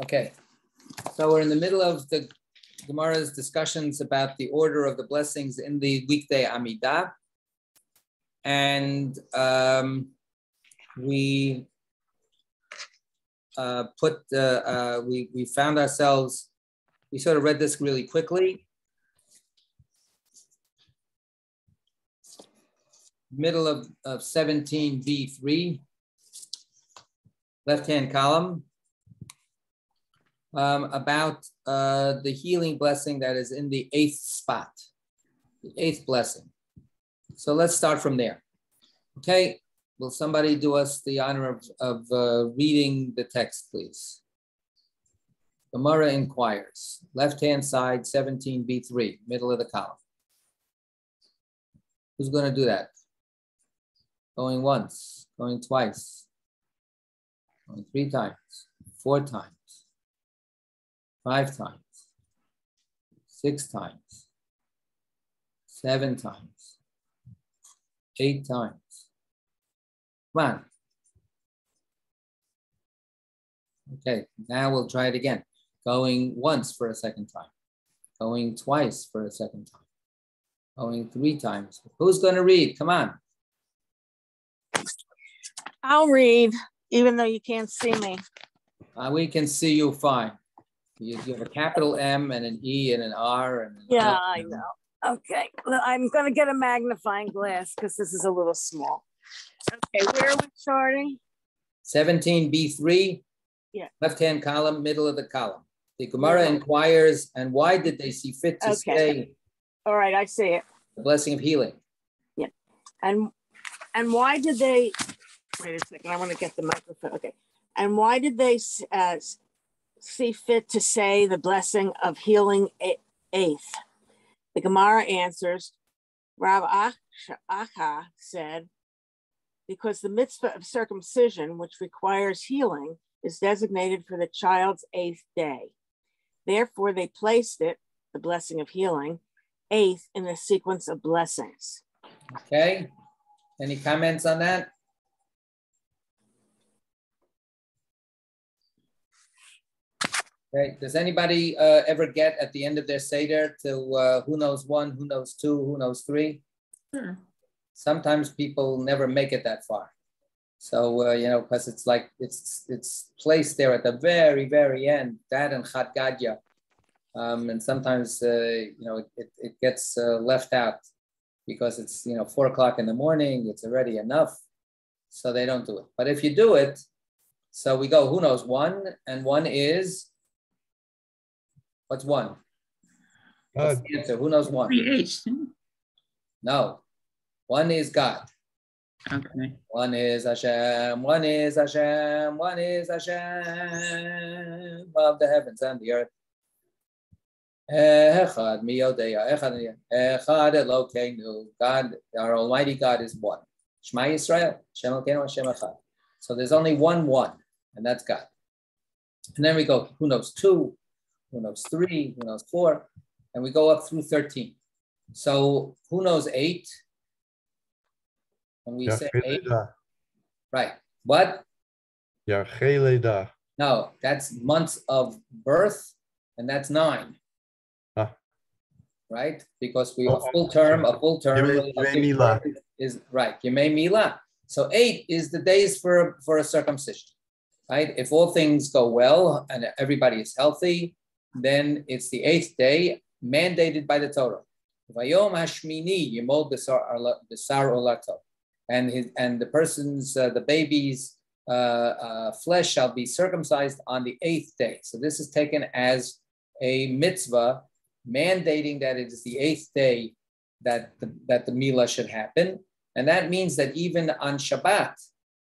Okay, so we're in the middle of the Gemara's discussions about the order of the blessings in the weekday Amidah. And um, we uh, put, uh, uh, we, we found ourselves, we sort of read this really quickly. Middle of, of 17b3, left-hand column um, about uh, the healing blessing that is in the eighth spot, the eighth blessing. So let's start from there. Okay, will somebody do us the honor of, of uh, reading the text, please? Gemara inquires, left-hand side, 17b3, middle of the column. Who's going to do that? Going once, going twice, going three times, four times five times, six times, seven times, eight times. Come on. Okay, now we'll try it again. Going once for a second time, going twice for a second time, going three times. Who's going to read? Come on. I'll read, even though you can't see me. Uh, we can see you fine. You, you have a capital M and an E and an R. And an yeah, I know. Okay, well, I'm going to get a magnifying glass because this is a little small. Okay, where are we starting? 17B3, yeah. left-hand column, middle of the column. The Gemara yeah. inquires, and why did they see fit to okay. say? All right, I see it. The blessing of healing. Yeah, and and why did they? Wait a second, I want to get the microphone. Okay, and why did they uh, see fit to say the blessing of healing eighth? The Gemara answers, Rav Acha said, because the mitzvah of circumcision, which requires healing, is designated for the child's eighth day. Therefore, they placed it, the blessing of healing, eighth in the sequence of blessings. Okay. Any comments on that? Okay. Does anybody uh, ever get at the end of their Seder to uh, who knows one, who knows two, who knows three? Hmm. Sometimes people never make it that far. So, uh, you know, because it's like, it's it's placed there at the very, very end, that and Chat Gadya. Um, and sometimes, uh, you know, it, it gets uh, left out because it's, you know, four o'clock in the morning, it's already enough. So they don't do it. But if you do it, so we go, who knows, one, and one is What's one? What's uh, the answer? Who knows one? Creation. No. One is God. Okay. One is Hashem, one is Hashem, one is Hashem of the heavens and the earth. Echad miyodea, echad echad Elokeinu. God, our Almighty God is one. Shema Yisrael, Shem Elokeinu, Hashem Echad. So there's only one one, and that's God. And then we go, who knows two, who knows three, who knows four, and we go up through 13. So who knows eight? When we yeah, say eight, right? What? Yeah, No, that's months of birth, and that's nine. Ah. Right? Because we have a full term, a full term is right. Yemei Mila. So eight is the days for, for a circumcision. Right? If all things go well and everybody is healthy, then it's the eighth day mandated by the Torah. Vayom Hashmini Yimol Besar Olato. And, his, and the person's, uh, the baby's uh, uh, flesh shall be circumcised on the eighth day. So this is taken as a mitzvah mandating that it is the eighth day that the, that the milah should happen. And that means that even on Shabbat,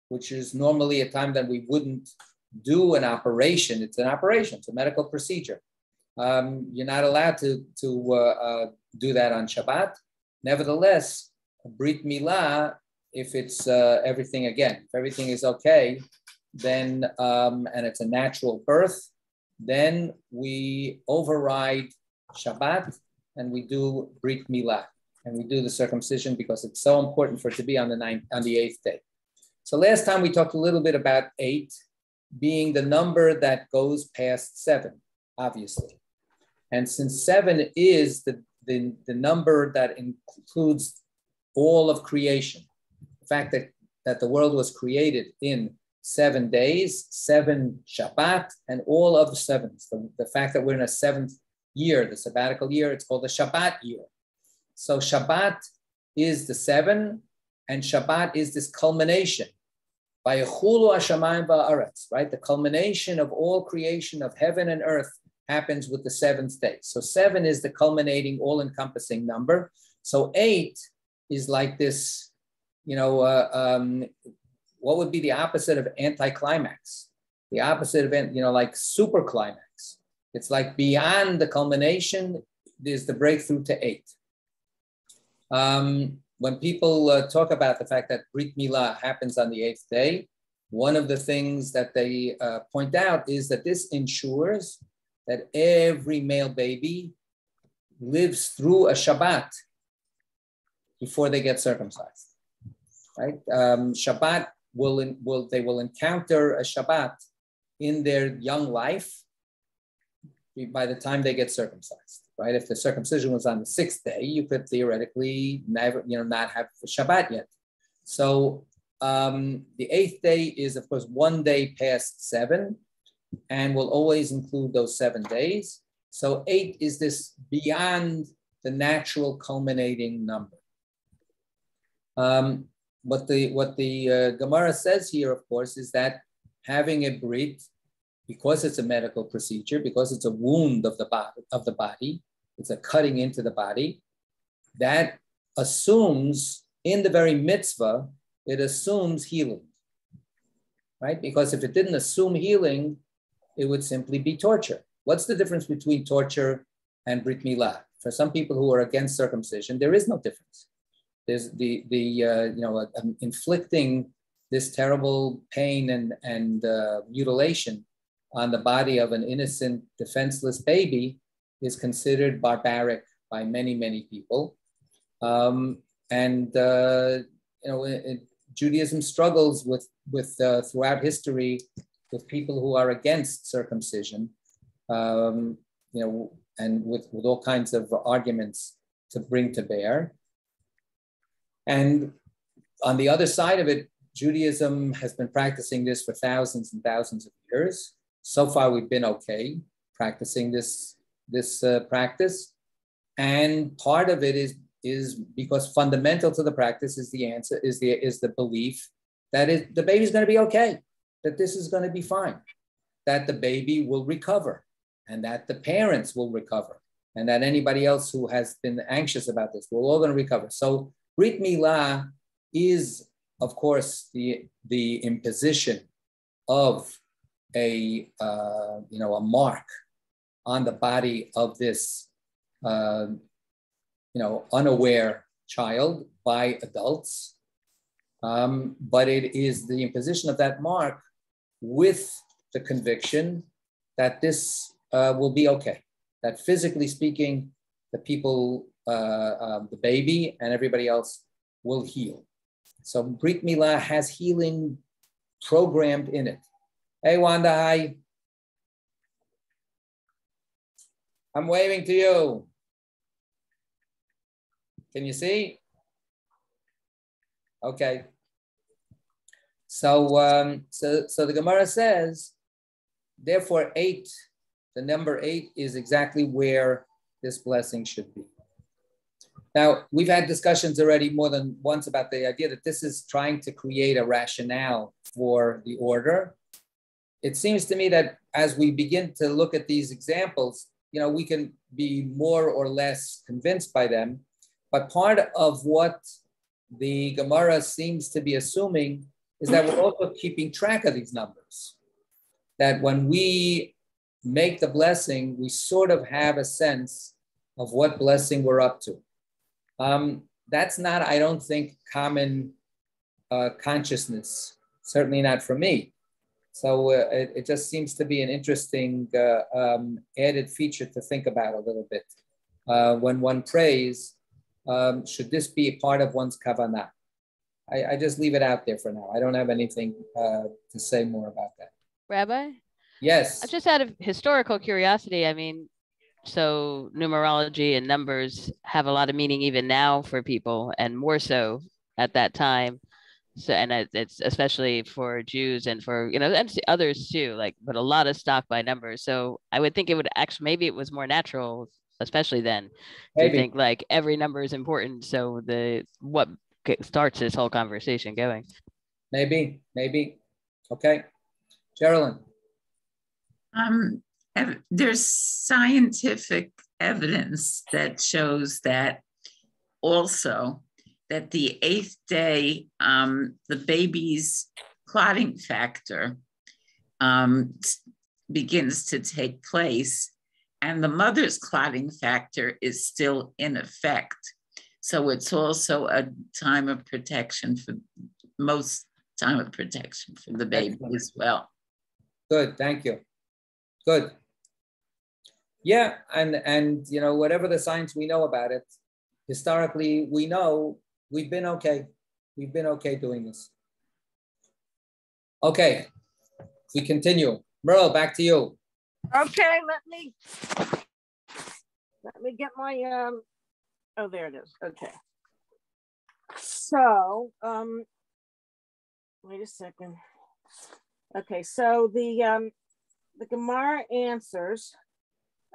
which is normally a time that we wouldn't do an operation, it's an operation, it's a medical procedure. Um, you're not allowed to, to uh, uh, do that on Shabbat. Nevertheless, Brit Milah, if it's uh, everything again, if everything is okay, then, um, and it's a natural birth, then we override Shabbat and we do Brit Milah and we do the circumcision because it's so important for it to be on the ninth, on the eighth day. So last time we talked a little bit about eight being the number that goes past seven, obviously. And since seven is the, the, the number that includes all of creation, the fact that, that the world was created in seven days, seven Shabbat, and all of the sevens, the, the fact that we're in a seventh year, the sabbatical year, it's called the Shabbat year. So Shabbat is the seven, and Shabbat is this culmination. By Hashemayim right? The culmination of all creation of heaven and earth happens with the seventh day. So seven is the culminating, all-encompassing number. So eight is like this, you know, uh, um, what would be the opposite of anticlimax? The opposite of, you know, like super climax. It's like beyond the culmination is the breakthrough to eight. Um, when people uh, talk about the fact that Brit Milah happens on the eighth day, one of the things that they uh, point out is that this ensures that every male baby lives through a Shabbat before they get circumcised. Right? Um, Shabbat will, will they will encounter a Shabbat in their young life by the time they get circumcised. Right? If the circumcision was on the sixth day, you could theoretically never, you know, not have Shabbat yet. So um, the eighth day is, of course, one day past seven, and will always include those seven days. So eight is this beyond the natural culminating number. Um, what the what the uh, Gemara says here, of course, is that having a brit, because it's a medical procedure, because it's a wound of the body of the body, it's a cutting into the body, that assumes in the very mitzvah, it assumes healing, right? Because if it didn't assume healing, it would simply be torture. What's the difference between torture and brit milah? For some people who are against circumcision, there is no difference. There's the the uh, you know uh, inflicting this terrible pain and and uh, mutilation on the body of an innocent, defenseless baby is considered barbaric by many many people, um, and uh, you know it, Judaism struggles with with uh, throughout history with people who are against circumcision, um, you know, and with, with all kinds of arguments to bring to bear. And on the other side of it, Judaism has been practicing this for thousands and thousands of years. So far, we've been okay practicing this, this uh, practice. And part of it is, is because fundamental to the practice is the answer, is the, is the belief that it, the baby's going to be okay that this is going to be fine, that the baby will recover, and that the parents will recover, and that anybody else who has been anxious about this, we're all going to recover. So Brit Milah is, of course, the, the imposition of a, uh, you know, a mark on the body of this, uh, you know, unaware child by adults. Um, but it is the imposition of that mark with the conviction that this uh, will be okay, that physically speaking, the people, uh, um, the baby and everybody else will heal. So Brit Milah has healing programmed in it. Hey, Wanda, hi. I'm waving to you. Can you see? Okay. So, um, so, so the Gemara says, therefore, eight, the number eight is exactly where this blessing should be. Now, we've had discussions already more than once about the idea that this is trying to create a rationale for the order. It seems to me that as we begin to look at these examples, you know, we can be more or less convinced by them. But part of what the Gemara seems to be assuming is that we're also keeping track of these numbers. That when we make the blessing, we sort of have a sense of what blessing we're up to. Um, that's not, I don't think, common uh, consciousness, certainly not for me. So uh, it, it, just seems to be an interesting uh, um, added feature to think about a little bit. Uh, when one prays, um, should this be a part of one's kavanah? I, I, just leave it out there for now. I don't have anything uh, to say more about that. Rabbi? Yes. I Just out of historical curiosity, I mean, so numerology and numbers have a lot of meaning even now for people, and more so at that time. So, and it's especially for Jews and for you know and others too. Like, but a lot of stock by numbers. So I would think it would actually maybe it was more natural, especially then, maybe. to think like every number is important. So the what starts this whole conversation going. Maybe, maybe. Okay, Geraldine. Um, there's scientific evidence that shows that also that the eighth day, um, the baby's clotting factor um, begins to take place, and the mother's clotting factor is still in effect. So it's also a time of protection for most time of protection for the baby Excellent. as well. Good, thank you. Good. Yeah, and and you know whatever the science we know about it, historically we know we've been okay. We've been okay doing this. Okay, we continue. Merle, back to you. Okay, let me let me get my um. Oh, there it is. Okay. So, um, wait a second. Okay, so the um, the Gemara answers.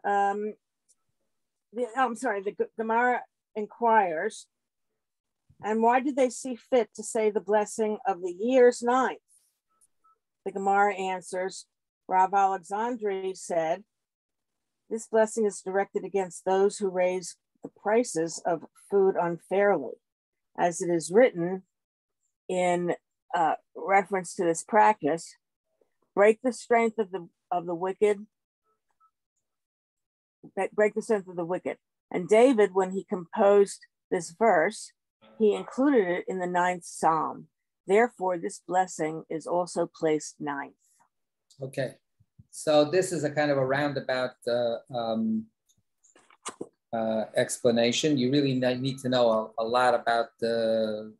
Um, the, I'm sorry. The Gemara inquires and why did they see fit to say the blessing of the year's ninth? The Gemara answers, Rav Alexandri said, this blessing is directed against those who raise the prices of food unfairly, as it is written in uh, reference to this practice, break the strength of the of the wicked, break the strength of the wicked. And David, when he composed this verse, he included it in the ninth psalm. Therefore, this blessing is also placed ninth. Okay. So this is a kind of a roundabout uh, um, uh, explanation. You really need to know a, a lot about the,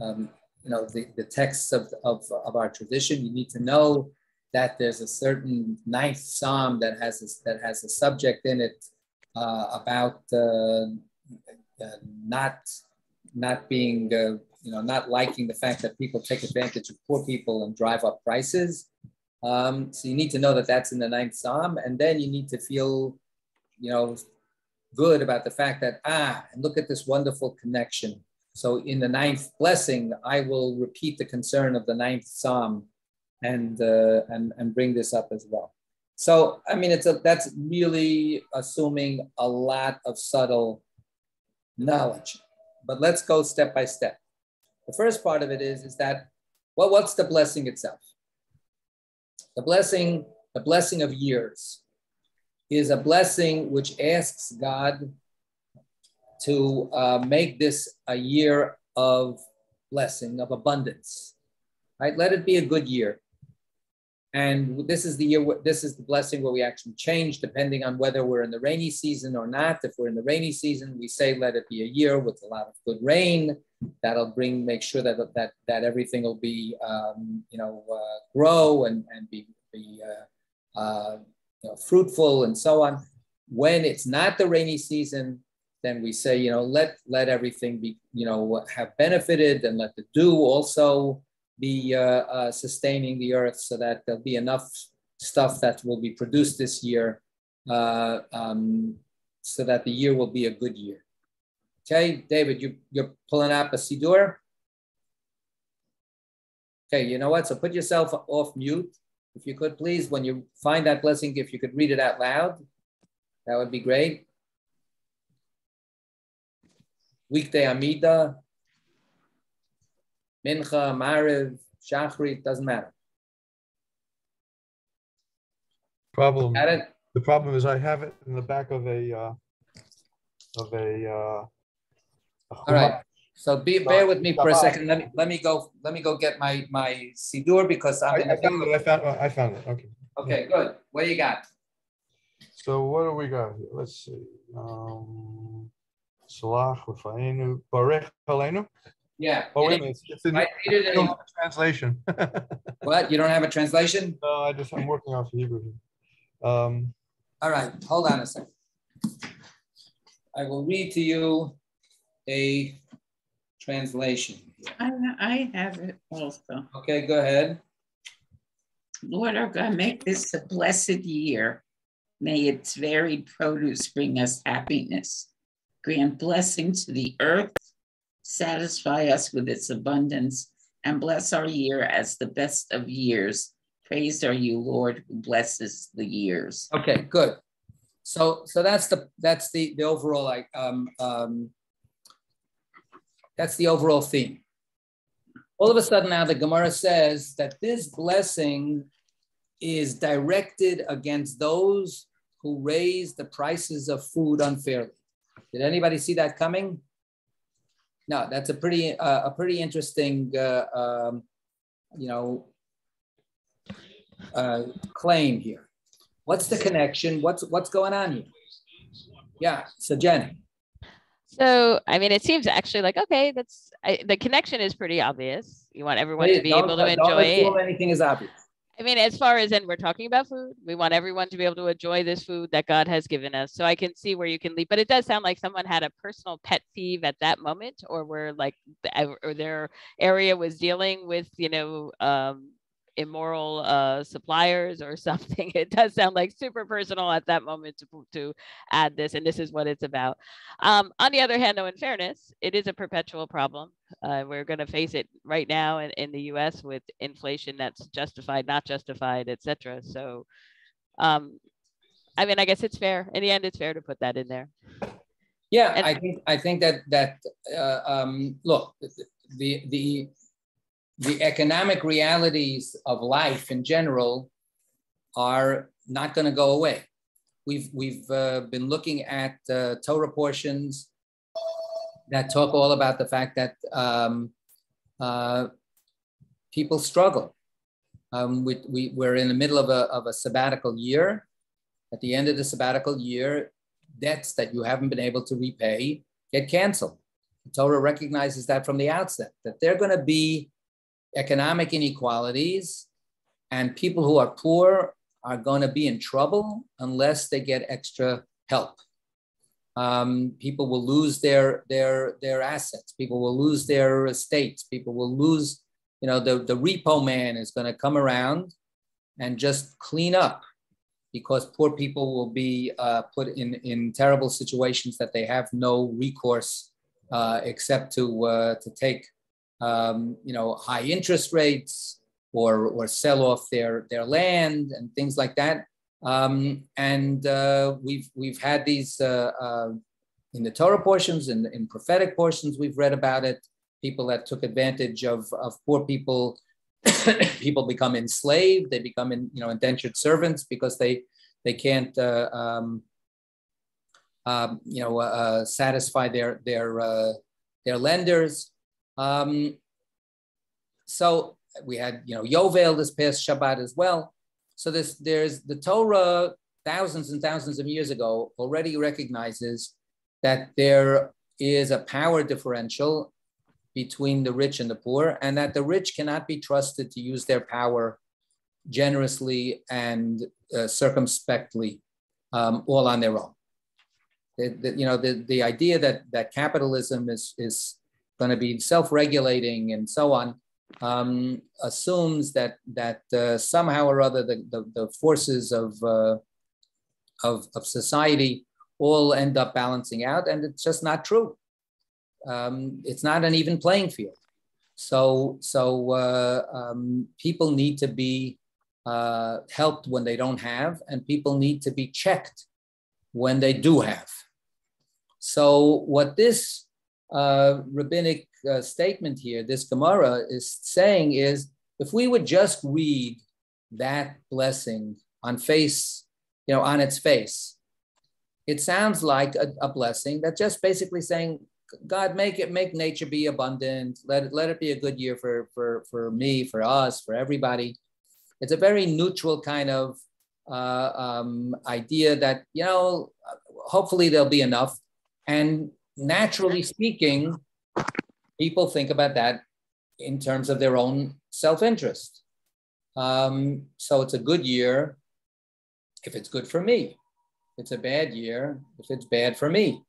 um, you know, the, the texts of, of, of our tradition. You need to know that there's a certain ninth psalm that has a, that has a subject in it uh, about uh, uh, not not being, uh, you know, not liking the fact that people take advantage of poor people and drive up prices. Um, so you need to know that that's in the ninth psalm, and then you need to feel, you know, good about the fact that ah, and look at this wonderful connection. So in the ninth blessing, I will repeat the concern of the ninth psalm, and uh, and and bring this up as well. So I mean, it's a that's really assuming a lot of subtle knowledge. But let's go step by step. The first part of it is, is that, well, what's the blessing itself? The blessing, the blessing of years is a blessing which asks God to uh, make this a year of blessing, of abundance, right? Let it be a good year. And this is the year, this is the blessing where we actually change depending on whether we're in the rainy season or not. If we're in the rainy season, we say, let it be a year with a lot of good rain. That'll bring, make sure that that, that everything will be, um, you know, uh, grow and, and be, be uh, uh, you know, fruitful and so on. When it's not the rainy season, then we say, you know, let, let everything be, you know, have benefited and let the dew also be uh, uh, sustaining the earth so that there'll be enough stuff that will be produced this year uh, um, so that the year will be a good year. Okay, David, you, you're pulling up a Siddur? Okay, you know what? So put yourself off mute. If you could please, when you find that blessing, if you could read it out loud, that would be great. Weekday Amida, Mincha, Mariv, Shachri, doesn't matter. Problem. The problem is I have it in the back of a uh, of a. Uh, All right. So be, bear with me for a second. Let me let me go let me go get my my Siddur because I'm. I, I found it. I found. I found it. Okay. Okay. Good. What do you got? So what do we got here? Let's see. Um, Salah Barech Halenu. Yeah. Oh, wait a minute. It's in, I it in, translation. what? You don't have a translation? No, I just, I'm working off Hebrew. Um, All right, hold on a second. I will read to you a translation. I, I have it also. Okay, go ahead. Lord our God, make this a blessed year. May its varied produce bring us happiness. Grant blessing to the earth, satisfy us with its abundance, and bless our year as the best of years. Praised are you, Lord, who blesses the years. Okay, good. So, so that's the that's the the overall like um, um, that's the overall theme. All of a sudden now the Gemara says that this blessing is directed against those who raise the prices of food unfairly. Did anybody see that coming? No, that's a pretty uh, a pretty interesting uh, um, you know uh, claim here. What's the connection? What's what's going on here? Yeah, so Jenny. So, I mean, it seems actually like okay. That's I, the connection is pretty obvious. You want everyone to be able to enjoy it. Anything is obvious. I mean, as far as and we're talking about food, we want everyone to be able to enjoy this food that God has given us. So I can see where you can leave, but it does sound like someone had a personal pet peeve at that moment, or where like, or their area was dealing with, you know, um, immoral uh, suppliers or something. It does sound like super personal at that moment to, to add this, and this is what it's about. Um, on the other hand, though, in fairness, it is a perpetual problem. Uh, we're going to face it right now in, in the U.S. with inflation that's justified, not justified, etc. So, um, I mean, I guess it's fair. In the end, it's fair to put that in there. Yeah, and, I think I think that that uh, um, look the the the economic realities of life in general are not going to go away. We've, we've uh, been looking at uh, Torah portions that talk all about the fact that um, uh, people struggle. Um, we, we, we're in the middle of a, of a sabbatical year. At the end of the sabbatical year, debts that you haven't been able to repay get canceled. The Torah recognizes that from the outset, that they're going to be economic inequalities, and people who are poor are going to be in trouble unless they get extra help. Um, people will lose their their their assets. People will lose their estates. People will lose. You know, the the repo man is going to come around and just clean up because poor people will be uh, put in in terrible situations that they have no recourse uh, except to uh, to take um, you know, high interest rates or, or sell off their, their land and things like that. Um, and uh, we've, we've had these uh, uh, in the Torah portions and in, in prophetic portions, we've read about it. People that took advantage of, of poor people, people become enslaved, they become in, you know, indentured servants because they, they can't, uh, um, um, you know, uh, satisfy their, their, uh, their lenders. Um, so we had, you know, Yovel this past Shabbat as well. So this, there's the Torah thousands and thousands of years ago already recognizes that there is a power differential between the rich and the poor, and that the rich cannot be trusted to use their power generously and uh, circumspectly um, all on their own. The, the, you know, the, the idea that, that capitalism is, is going to be self-regulating and so on, um, assumes that that uh, somehow or other the, the, the forces of, uh, of, of society all end up balancing out, and it's just not true. Um, it's not an even playing field. So so uh, um, people need to be uh, helped when they don't have, and people need to be checked when they do have. So what this uh, rabbinic uh, statement here, this Gemara is saying is if we would just read that blessing on face, you know, on its face, it sounds like a, a blessing that's just basically saying, God, make it, make nature be abundant. Let it, let it be a good year for, for, for me, for us, for everybody. It's a very neutral kind of uh, um, idea that, you know, hopefully there'll be enough. And naturally speaking, people think about that in terms of their own self-interest. Um, so it's a good year if it's good for me. It's a bad year if it's bad for me.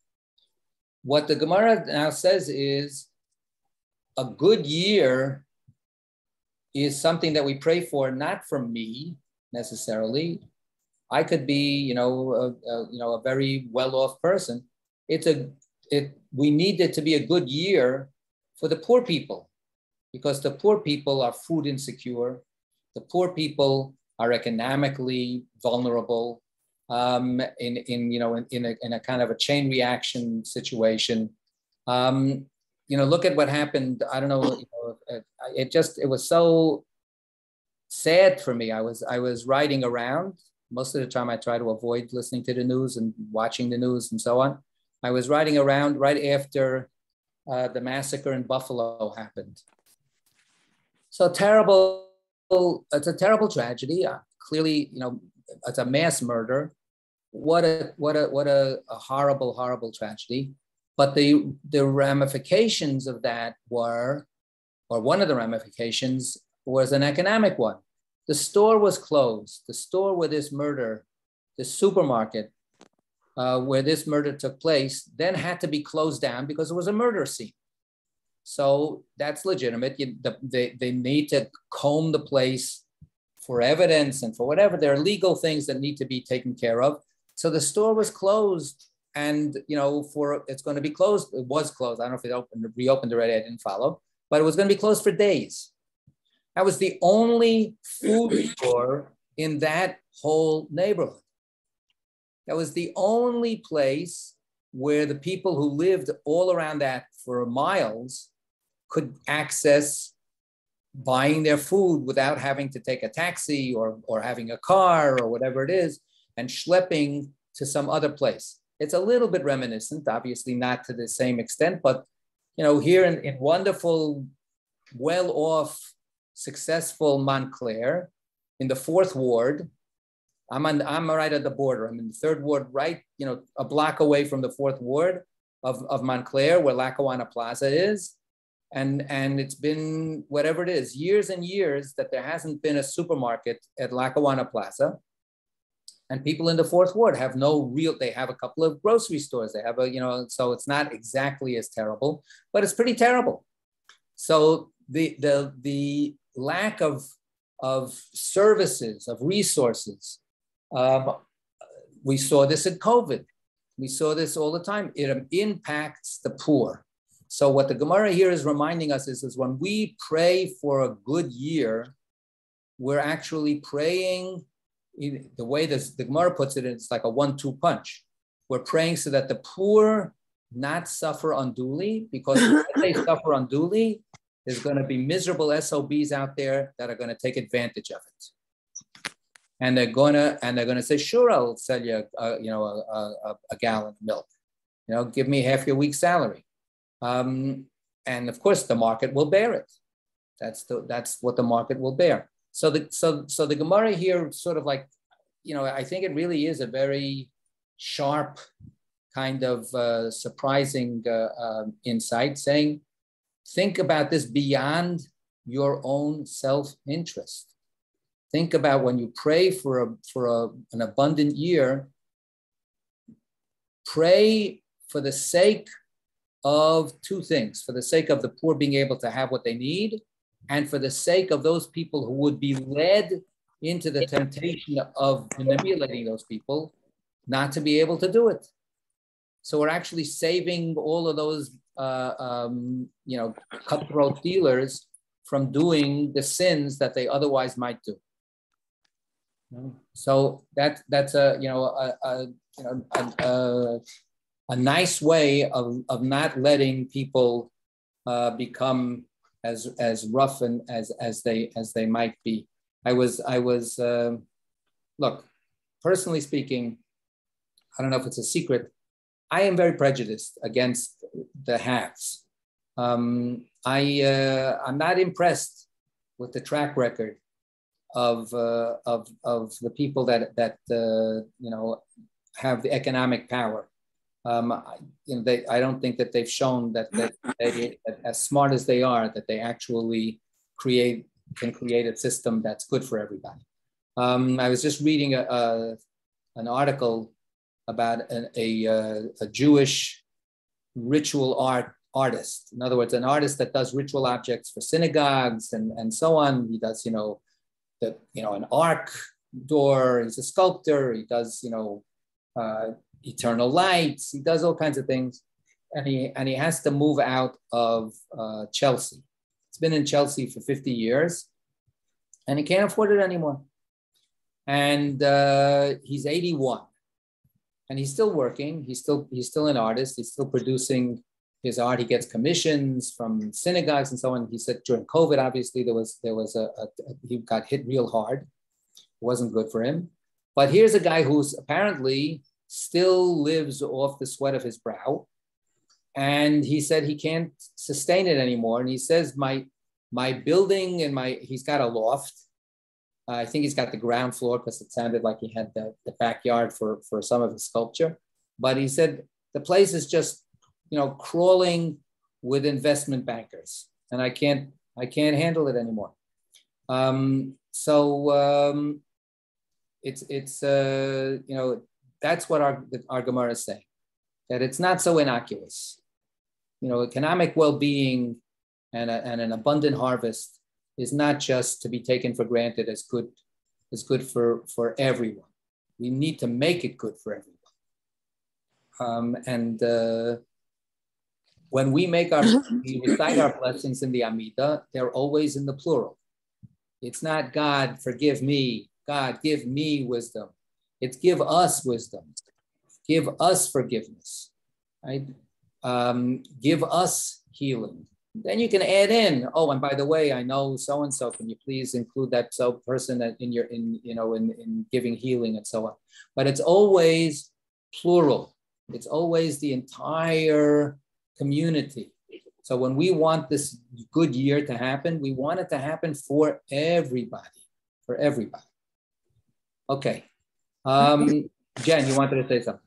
What the Gemara now says is a good year is something that we pray for, not for me necessarily. I could be, you know, a, a you know, a very well-off person. It's a, it. We need it to be a good year for the poor people, because the poor people are food insecure. The poor people are economically vulnerable um, in, in, you know, in, in, a, in a kind of a chain reaction situation. Um, you know, look at what happened. I don't know, you know, it just, it was so sad for me. I was, I was riding around. Most of the time I try to avoid listening to the news and watching the news and so on. I was riding around right after uh, the massacre in Buffalo happened. So terrible, it's a terrible tragedy. Uh, clearly, you know, it's a mass murder. What a what a what a, a horrible, horrible tragedy. But the the ramifications of that were, or one of the ramifications was an economic one. The store was closed. The store where this murder, the supermarket uh, where this murder took place, then had to be closed down because it was a murder scene. So that's legitimate. You, the, they, they need to comb the place for evidence and for whatever. There are legal things that need to be taken care of. So the store was closed and, you know, for it's going to be closed. It was closed. I don't know if it opened, reopened already. I didn't follow, but it was going to be closed for days. That was the only food store in that whole neighborhood. That was the only place where the people who lived all around that for miles could access buying their food without having to take a taxi or, or having a car or whatever it is and schlepping to some other place. It's a little bit reminiscent, obviously not to the same extent, but you know, here in, in wonderful, well-off, successful Montclair, in the fourth ward, I'm on, I'm right at the border. I'm in the third ward, right, you know, a block away from the fourth ward of, of Montclair, where Lackawanna Plaza is. And and it's been whatever it is years and years that there hasn't been a supermarket at Lackawanna Plaza. And people in the fourth ward have no real they have a couple of grocery stores. They have a you know so it's not exactly as terrible but it's pretty terrible. So the the the lack of of services of resources um, we saw this in covid we saw this all the time it impacts the poor so what the Gemara here is reminding us is, is when we pray for a good year, we're actually praying the way this, the Gemara puts it, it's like a one-two punch. We're praying so that the poor not suffer unduly, because if they suffer unduly, there's going to be miserable SOBs out there that are going to take advantage of it. And they're gonna and they're gonna say, sure, I'll sell you, you know, a, a, a gallon of milk. You know, give me half your week's salary. Um, and of course, the market will bear it. That's the that's what the market will bear. So the so so the Gemara here sort of like, you know, I think it really is a very sharp kind of uh, surprising uh, uh, insight, saying, think about this beyond your own self-interest. Think about when you pray for a for a, an abundant year. Pray for the sake of two things for the sake of the poor being able to have what they need, and for the sake of those people who would be led into the temptation of manipulating those people not to be able to do it. So we're actually saving all of those, uh, um, you know, cutthroat dealers from doing the sins that they otherwise might do. So that that's a you know a, a you know a, a a nice way of, of not letting people uh, become as as rough and as as they as they might be. I was I was uh, look personally speaking. I don't know if it's a secret. I am very prejudiced against the haves. Um, I uh, I'm not impressed with the track record of uh, of of the people that that uh, you know have the economic power Um, I, you know, they, I don't think that they've shown that, that they, that as smart as they are, that they actually create can create a system that's good for everybody. Um, I was just reading a, a an article about an, a, a, a Jewish ritual art artist. In other words, an artist that does ritual objects for synagogues and, and so on. He does, you know, the, you know, an ark door. He's a sculptor. He does, you know, uh, eternal lights. He does all kinds of things. And he, and he has to move out of uh, Chelsea. It's been in Chelsea for 50 years and he can't afford it anymore. And uh, he's 81 and he's still working. He's still, he's still an artist. He's still producing his art. He gets commissions from synagogues and so on. He said during COVID, obviously there was, there was a, a, he got hit real hard. It wasn't good for him. But here's a guy who's apparently still lives off the sweat of his brow. And he said he can't sustain it anymore. And he says, my, my building and my, he's got a loft. Uh, I think he's got the ground floor because it sounded like he had the, the backyard for, for some of his sculpture. But he said the place is just, you know, crawling with investment bankers. And I can't, I can't handle it anymore. Um, so um, it's, it's uh, you know, that's what our, our Gemara is saying, that it's not so innocuous. You know, economic well-being and, a, and an abundant harvest is not just to be taken for granted as good, as good for, for everyone. We need to make it good for everyone. Um, and uh, when we make our, we recite our blessings in the Amida, they're always in the plural. It's not God, forgive me. God, give me wisdom. It's give us wisdom, give us forgiveness, right? Um, give us healing. Then you can add in, oh, and by the way, I know so and so. Can you please include that so person in your in you know in, in giving healing and so on? But it's always plural. It's always the entire community. So when we want this good year to happen, we want it to happen for everybody, for everybody. Okay, um, Jen, you wanted to say something.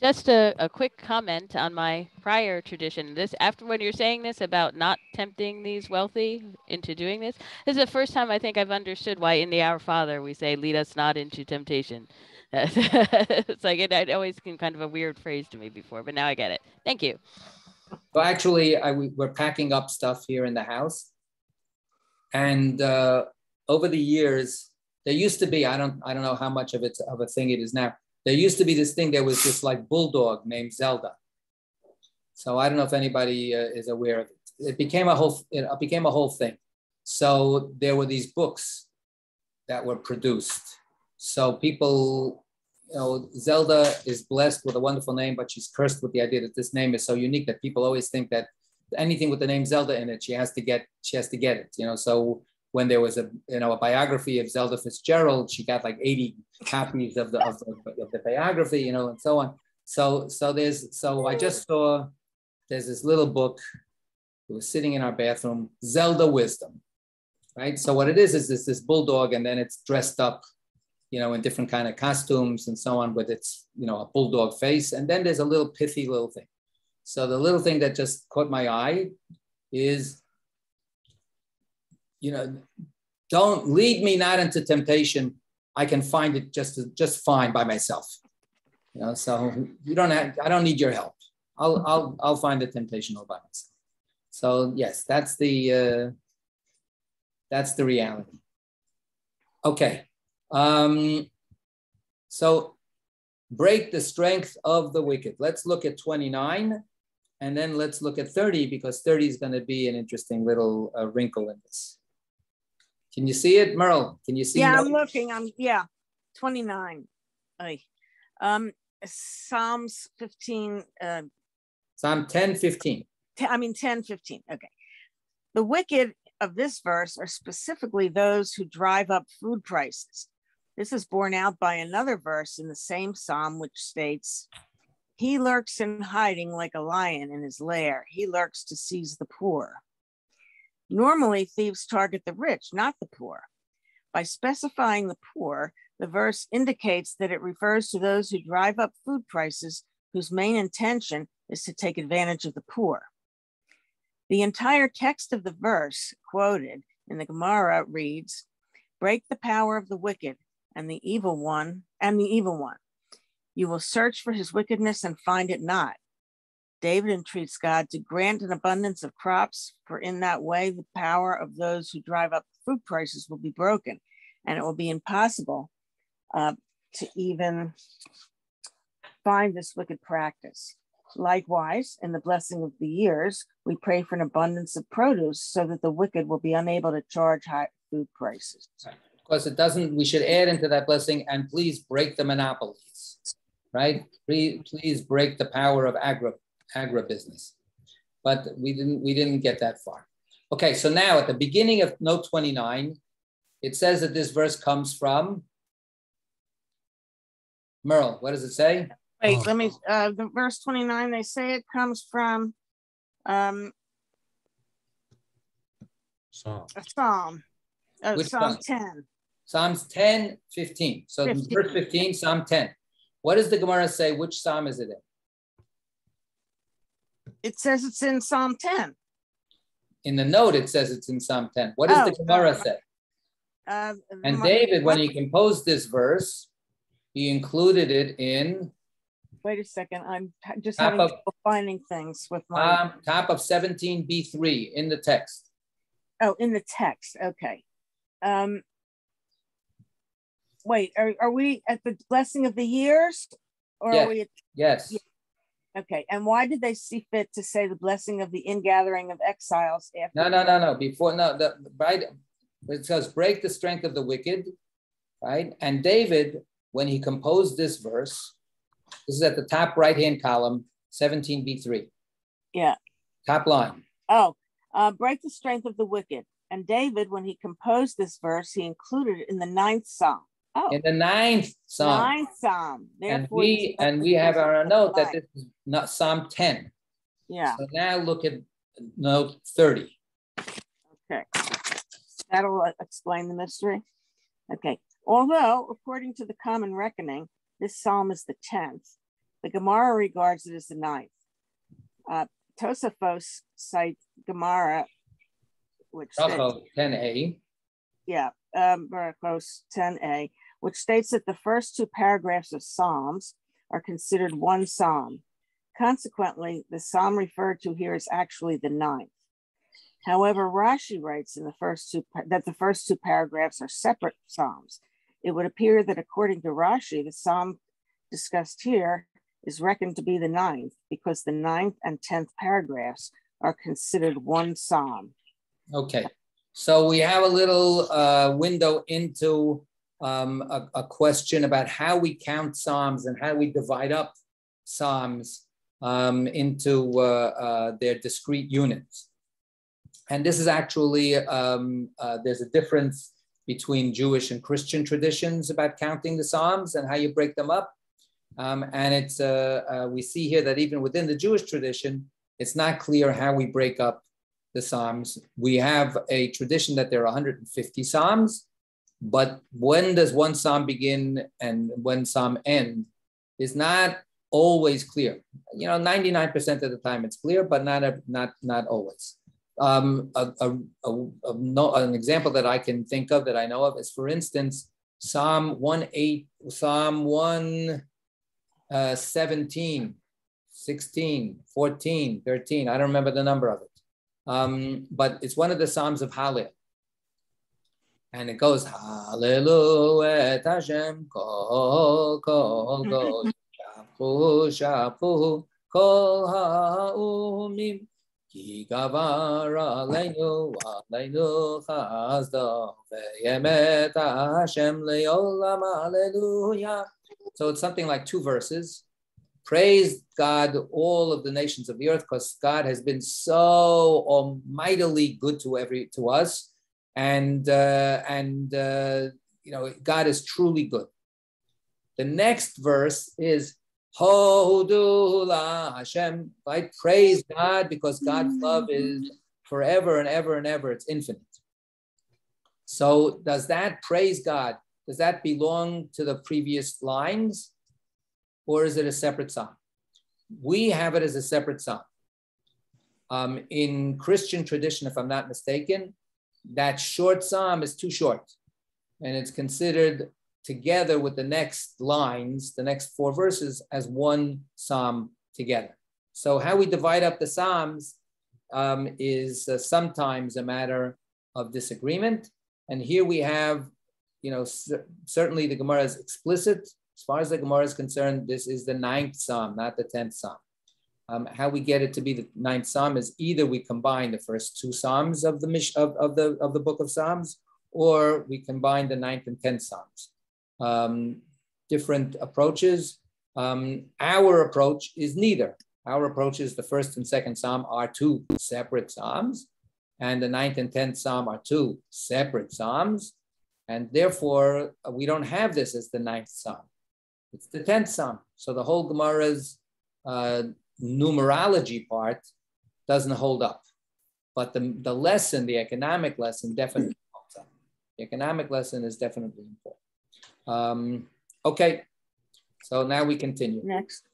Just a, a quick comment on my prior tradition. This after when you're saying this about not tempting these wealthy into doing this, this is the first time I think I've understood why in the Our Father we say, "Lead us not into temptation." it's like it, it always been kind of a weird phrase to me before, but now I get it. Thank you. So actually, I, we're packing up stuff here in the house, and uh, over the years, there used to be, I don't, I don't know how much of it of a thing it is now. There used to be this thing that was just like bulldog named Zelda. So I don't know if anybody uh, is aware of it. It became a whole, it became a whole thing. So there were these books that were produced. So people, you know, Zelda is blessed with a wonderful name, but she's cursed with the idea that this name is so unique that people always think that anything with the name Zelda in it, she has to get, she has to get it. You know, so when there was a you know a biography of Zelda Fitzgerald, she got like 80 copies of the of the, of the biography, you know, and so on. So so there's so I just saw there's this little book that was sitting in our bathroom, Zelda Wisdom, right? So what it is is this this bulldog, and then it's dressed up, you know, in different kind of costumes and so on, with its you know a bulldog face, and then there's a little pithy little thing. So the little thing that just caught my eye is you know, don't lead me not into temptation. I can find it just just fine by myself. You know, so you don't have, I don't need your help. I'll I'll I'll find the temptation all by myself. So yes, that's the uh, that's the reality. Okay. Um, so break the strength of the wicked. Let's look at 29 and then let's look at 30 because 30 is going to be an interesting little uh, wrinkle in this. Can you see it, Merle? Can you see? Yeah, I'm looking. I'm yeah, 29. Um, Psalms 15. Uh, Psalm 10, 15. I mean 10, 15. Okay. The wicked of this verse are specifically those who drive up food prices. This is borne out by another verse in the same psalm, which states, He lurks in hiding like a lion in his lair. He lurks to seize the poor. Normally, thieves target the rich, not the poor. By specifying the poor, the verse indicates that it refers to those who drive up food prices whose main intention is to take advantage of the poor. The entire text of the verse quoted in the Gemara reads, break the power of the wicked and the evil one and the evil one. You will search for his wickedness and find it not. David entreats God to grant an abundance of crops, for in that way the power of those who drive up food prices will be broken, and it will be impossible uh, to even find this wicked practice. Likewise, in the blessing of the years, we pray for an abundance of produce so that the wicked will be unable to charge high food prices. Because it doesn't, we should add into that blessing and please break the monopolies, right? Please, please break the power of agri agribusiness. But we didn't we didn't get that far. Okay, so now at the beginning of note 29, it says that this verse comes from Merle. What does it say? Wait, let me uh the verse 29, they say it comes from um Psalm. a psalm. Uh, Which Psalm Psalm? 10. Psalms 10, 15. So 15. verse 15, Psalm 10. What does the Gemara say? Which Psalm is it in? It says it's in Psalm 10. In the note, it says it's in Psalm 10. What does Oh, the Gemara say? Uh, And David, when he composed this verse, he included it in Wait a second, I'm just having of- finding things with my, um, top of 17b3 in the text. oh, in the text, okay. Um, wait, are, are we at the blessing of the years? Or Yes. are we, at- Yes. okay, and why did they see fit to say the blessing of the ingathering of exiles after? No, no, no, no. Before, no, the, right. It says, break the strength of the wicked, right? And David, when he composed this verse, this is at the top right hand column, 17b3. Yeah. Top line. Oh, uh, break the strength of the wicked. And David, when he composed this verse, he included it in the ninth psalm. Oh, In the ninth psalm. ninth psalm. And we and we have our note that this is not Psalm 10. Yeah, So now look at note 30. okay. That'll explain the mystery. Okay. Although, according to the common reckoning, this psalm is the 10th, the Gemara regards it as the ninth. Uh, Tosafos cites Gemara, which states- 10a. yeah, um, Berachos 10a, which states that the first two paragraphs of Psalms are considered one psalm. Consequently, the psalm referred to here is actually the ninth. However, Rashi writes in the first two that the first two paragraphs are separate psalms. It would appear that according to Rashi, the psalm discussed here is reckoned to be the ninth because the ninth and tenth paragraphs are considered one psalm. Okay. So we have a little uh, window into um, a, a question about how we count Psalms and how we divide up Psalms um, into uh, uh, their discrete units. And this is actually, um, uh, there's a difference between Jewish and Christian traditions about counting the Psalms and how you break them up. Um, and it's, uh, uh, we see here that even within the Jewish tradition, it's not clear how we break up the Psalms. We have a tradition that there are 150 Psalms, but when does one Psalm begin and when Psalm end is not always clear. You know, 99% of the time it's clear, but not, a, not, not always. Um, a, a, a, no, an example that I can think of that I know of is, for instance, Psalm 1 8, Psalm 1 uh, 17, 16, 14, 13. I don't remember the number of it. Um, but it's one of the Psalms of Hallel. And it goes, Hallelujah, Hashem, kol, kol, kol, shapu, shapu, kol ha'umim, ki gavar aleinu, aleinu chazdo, ve'yemet Hashem le'olam, hallelujah. So it's something like two verses. Praise God, all of the nations of the earth, because God has been so um, almightily good to every to us, and uh, and uh, you know God is truly good. The next verse is Hodu la Hashem, right? Praise God because God's love is forever and ever and ever. It's infinite. So does that praise God? Does that belong to the previous lines? or is it a separate song? we have it as a separate song. Um, in Christian tradition, if I'm not mistaken, that short psalm is too short, and it's considered together with the next lines, the next four verses, as one psalm together. So how we divide up the psalms um, is uh, sometimes a matter of disagreement, and here we have, you know, c- certainly the Gemara is explicit. As far as the Gemara is concerned, this is the ninth psalm, not the tenth psalm. Um, how we get it to be the ninth psalm is either we combine the first two psalms of the of, of the of the book of Psalms, or we combine the ninth and tenth psalms. Um, different approaches. Um, our approach is neither. Our approach is the first and second psalm are two separate psalms, and the ninth and tenth psalm are two separate psalms, and therefore uh, we don't have this as the ninth psalm. It's the tenth psalm. So the whole Gemara's uh, numerology part doesn't hold up. But the, the lesson, the economic lesson, definitely holds up. The economic lesson is definitely important. Um, okay, so now we continue. Next.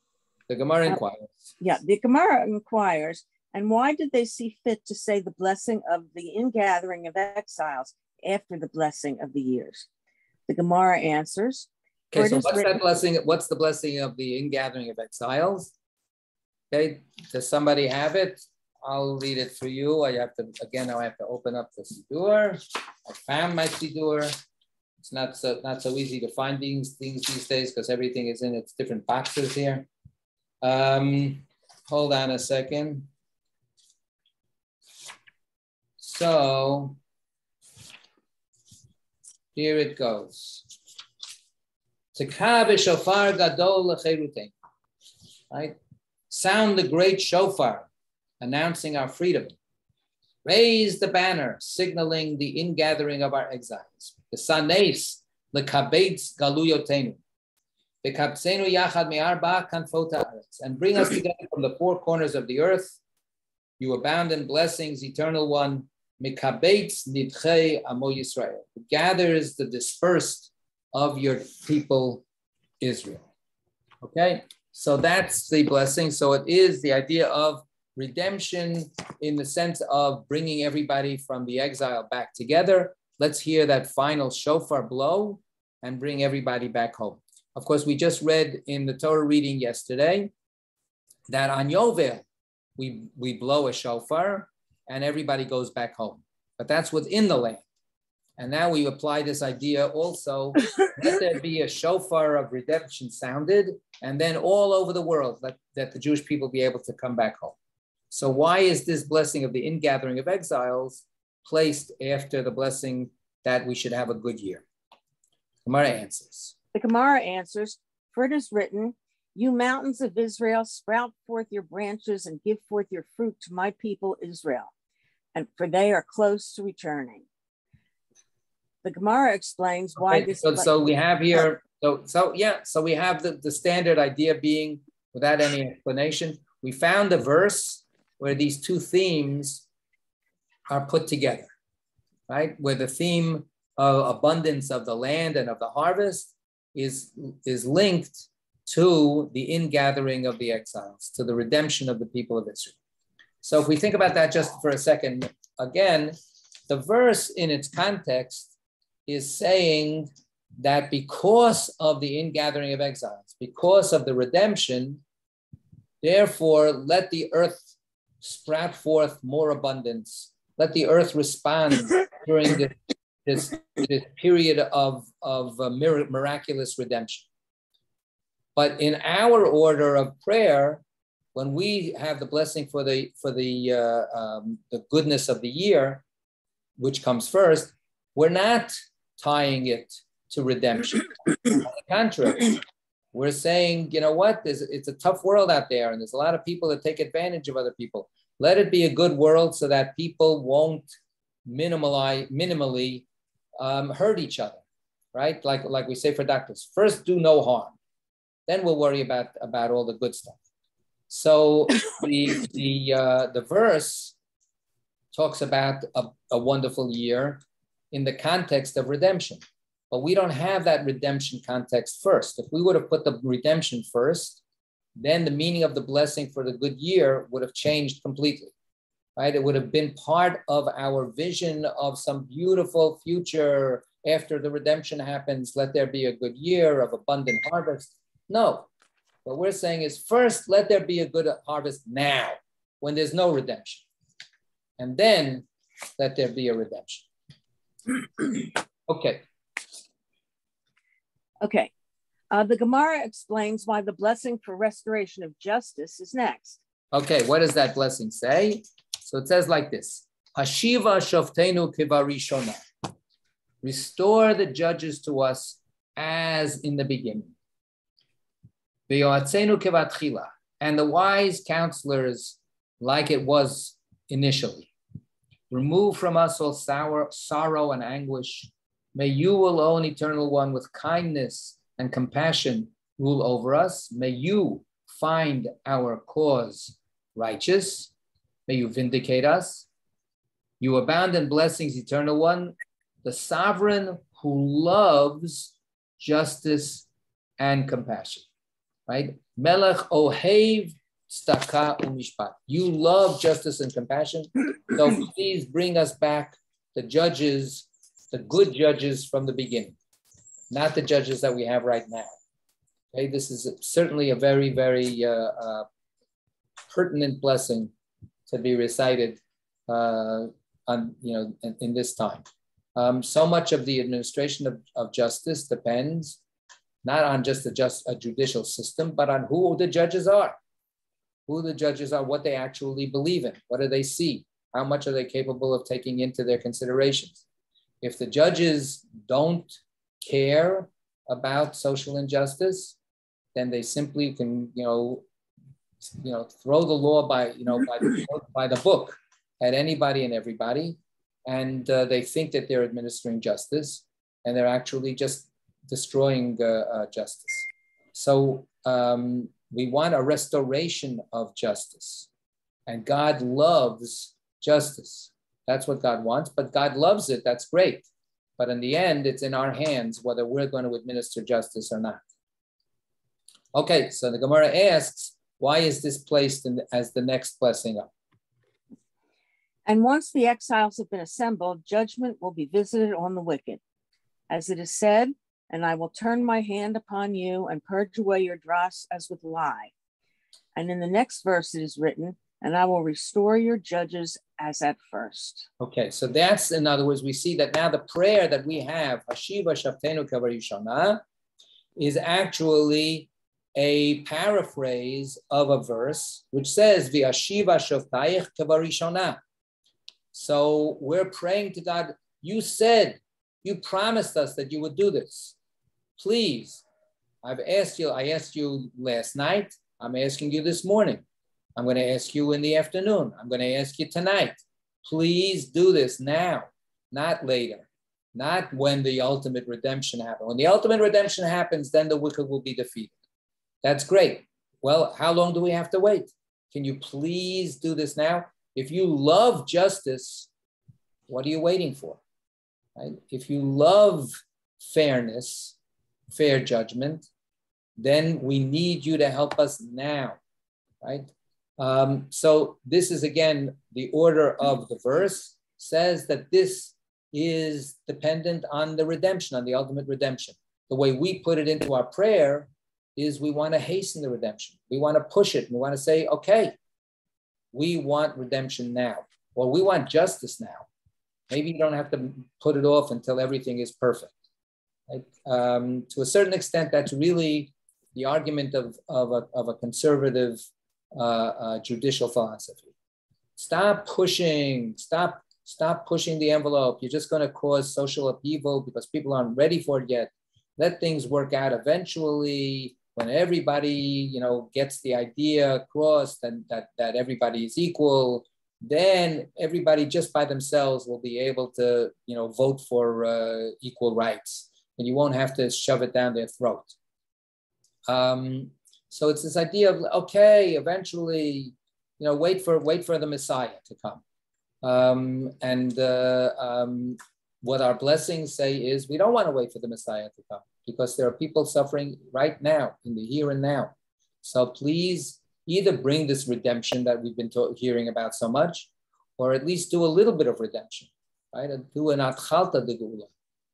The Gemara uh, inquires. Yeah, the Gemara inquires, and why did they see fit to say the blessing of the ingathering of exiles after the blessing of the years? The Gemara answers. Okay, so what's written, that blessing? What's the blessing of the ingathering of exiles? Okay, does somebody have it? I'll read it for you. I have to, again, I have to open up the Siddur. I found my Siddur. It's not so, not so easy to find these things these days because everything is in its different boxes here. Um, hold on a second. So here it goes. Right? Sound the great shofar, announcing our freedom. Raise the banner, signaling the ingathering of our exiles. The sanes lekabetz galuyotenu. Bekabsenu yachad me'arba kanfot and bring us together from the four corners of the earth. You abound in blessings, eternal one. Mekabetz nidchei amo Yisrael. Gathers the dispersed of your people, Israel. Okay, so that's the blessing. So it is the idea of redemption in the sense of bringing everybody from the exile back together. Let's hear that final shofar blow and bring everybody back home. Of course, we just read in the Torah reading yesterday that on Yovel, we, we blow a shofar and everybody goes back home. But that's within the land. And now we apply this idea also let there be a shofar of redemption sounded, and then all over the world, let, that the Jewish people be able to come back home. So, why is this blessing of the ingathering of exiles placed after the blessing that we should have a good year? Gemara answers. The Gemara answers, For it is written, You mountains of Israel, sprout forth your branches and give forth your fruit to my people Israel, and for they are close to returning the Gemara explains why okay, this. So, so we have here, so, so yeah, so we have the, the standard idea being without any explanation. We found a verse where these two themes are put together, right? Where the theme of abundance of the land and of the harvest is, is linked to the ingathering of the exiles, to the redemption of the people of Israel. So if we think about that just for a second, again, the verse in its context is saying that because of the ingathering of exiles, because of the redemption, therefore let the earth sprout forth more abundance. Let the earth respond during this, this, this period of, of uh, miraculous redemption. But in our order of prayer, when we have the blessing for the for the uh, um, the goodness of the year, which comes first, we're not tying it to redemption. On the contrary, we're saying, you know what, there's, it's a tough world out there, and there's a lot of people that take advantage of other people. Let it be a good world so that people won't minimalize, minimally um, hurt each other, right? Like, like we say for doctors, first do no harm, then we'll worry about, about all the good stuff. So the, the, uh, the verse talks about a, a wonderful year in the context of redemption. But we don't have that redemption context first. If we would have put the redemption first, then the meaning of the blessing for the good year would have changed completely, right? It would have been part of our vision of some beautiful future after the redemption happens. Let there be a good year of abundant harvest. No, what we're saying is first, let there be a good harvest now when there's no redemption. And then let there be a redemption. okay. Okay. Uh, the Gemara explains why the blessing for restoration of justice is next. Okay, what does that blessing say? So it says like this Hashiva shoftenu kivarishona. Restore the judges to us as in the beginning. And the wise counselors, like it was initially. Remove from us all sour, sorrow and anguish. May you alone, eternal one, with kindness and compassion rule over us. May you find our cause righteous. May you vindicate us. You abound in blessings, eternal one, the sovereign who loves justice and compassion. Right? Melech Ohev Staka Umishpat. You love justice and compassion. So please bring us back the judges, the good judges from the beginning not the judges that we have right now. Okay, this is certainly a very, very uh, uh, pertinent blessing to be recited uh, on, you know, in, in this time. Um, so much of the administration of, of justice depends not on just a, just a judicial system, but on who the judges are, who the judges are, what they actually believe in, what do they see, how much are they capable of taking into their considerations. If the judges don't care about social injustice, then they simply can, you know, you know, throw the law by, you know, by the, by the book at anybody and everybody, and uh, they think that they're administering justice, and they're actually just destroying uh, uh, justice. So um, we want a restoration of justice, and God loves justice. That's what God wants, but God loves it. That's great. But in the end, it's in our hands whether we're going to administer justice or not. Okay, so the Gemara asks, why is this placed in, as the next blessing up? And once the exiles have been assembled, judgment will be visited on the wicked. As it is said, and I will turn my hand upon you and purge away your dross as with lye. And in the next verse, it is written, and I will restore your judges as at first. Okay, so that's in other words, we see that now the prayer that we have, Hashiva Shaftenu Kavarishana, is actually a paraphrase of a verse which says Viashiva Shaftayich Kavarishana. So we're praying to God, you said, you promised us that you would do this. Please, I've asked you, I asked you last night, I'm asking you this morning I'm going to ask you in the afternoon. I'm going to ask you tonight. Please do this now, not later, not when the ultimate redemption happens. When the ultimate redemption happens, then the wicked will be defeated. That's great. Well, how long do we have to wait? Can you please do this now? If you love justice, what are you waiting for? Right? If you love fairness, fair judgment, then we need you to help us now, right? Um, so this is again, the order of the verse says that this is dependent on the redemption, on the ultimate redemption. The way we put it into our prayer is we want to hasten the redemption. We want to push it. We want to say, okay, we want redemption now, or we want justice now. Maybe you don't have to put it off until everything is perfect. Um, to a certain extent, that's really the argument of, of, a, of a conservative uh, uh, judicial philosophy. Stop pushing, stop, stop pushing the envelope. You're just going to cause social upheaval because people aren't ready for it yet. Let things work out eventually when everybody, you know, gets the idea across and that, that everybody is equal, then everybody just by themselves will be able to, you know, vote for uh, equal rights and you won't have to shove it down their throat. Um, so it's this idea of okay, eventually, you know, wait for wait for the Messiah to come. Um, and uh, um, what our blessings say is we don't want to wait for the Messiah to come because there are people suffering right now in the here and now. So please either bring this redemption that we've been hearing about so much, or at least do a little bit of redemption, right? Do an atchalta de geula,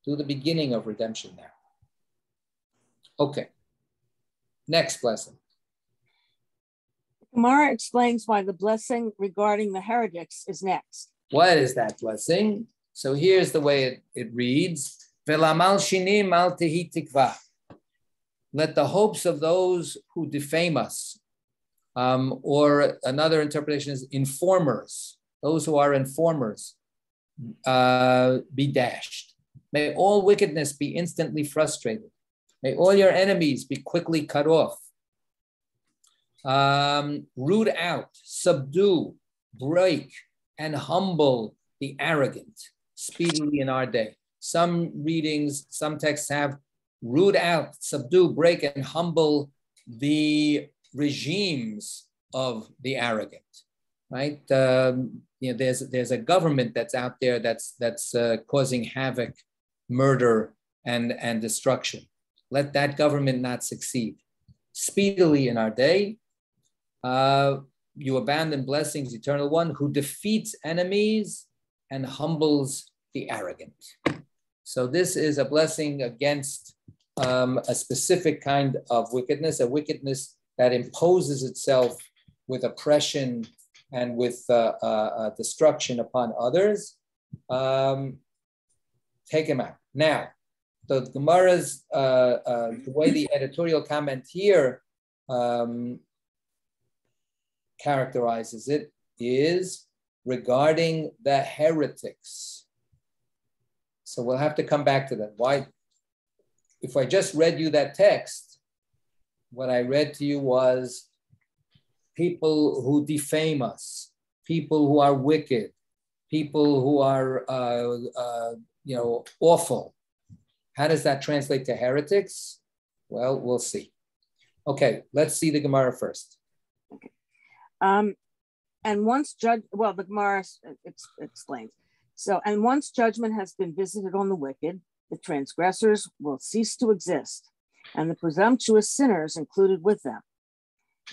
do the beginning of redemption there. Okay. Next blessing. Gemara explains why the blessing regarding the heretics is next. What is that blessing? So here's the way it, it reads. Let the hopes of those who defame us, um, or another interpretation is informers, those who are informers, uh, be dashed. May all wickedness be instantly frustrated. May all your enemies be quickly cut off. Um, root out, subdue, break, and humble the arrogant speedily in our day. Some readings, some texts have root out, subdue, break, and humble the regimes of the arrogant. Right? Um, you know, there's there's a government that's out there that's that's uh, causing havoc, murder, and and destruction. Let that government not succeed. Speedily in our day, uh, you abandon blessings, eternal one, who defeats enemies and humbles the arrogant. So this is a blessing against um, a specific kind of wickedness, a wickedness that imposes itself with oppression and with uh, uh, uh destruction upon others. Um, take him out. Now, the Gemara's, uh, uh, the way the editorial comment here um, characterizes it is regarding the heretics. So we'll have to come back to that. Why? If I just read you that text, what I read to you was people who defame us, people who are wicked, people who are, uh, uh, you know, awful. How does that translate to heretics? Well, we'll see. Okay, let's see the Gemara first. Okay. Um, and once judge, well, the Gemara explains. So, and once judgment has been visited on the wicked, the transgressors will cease to exist, and the presumptuous sinners included with them.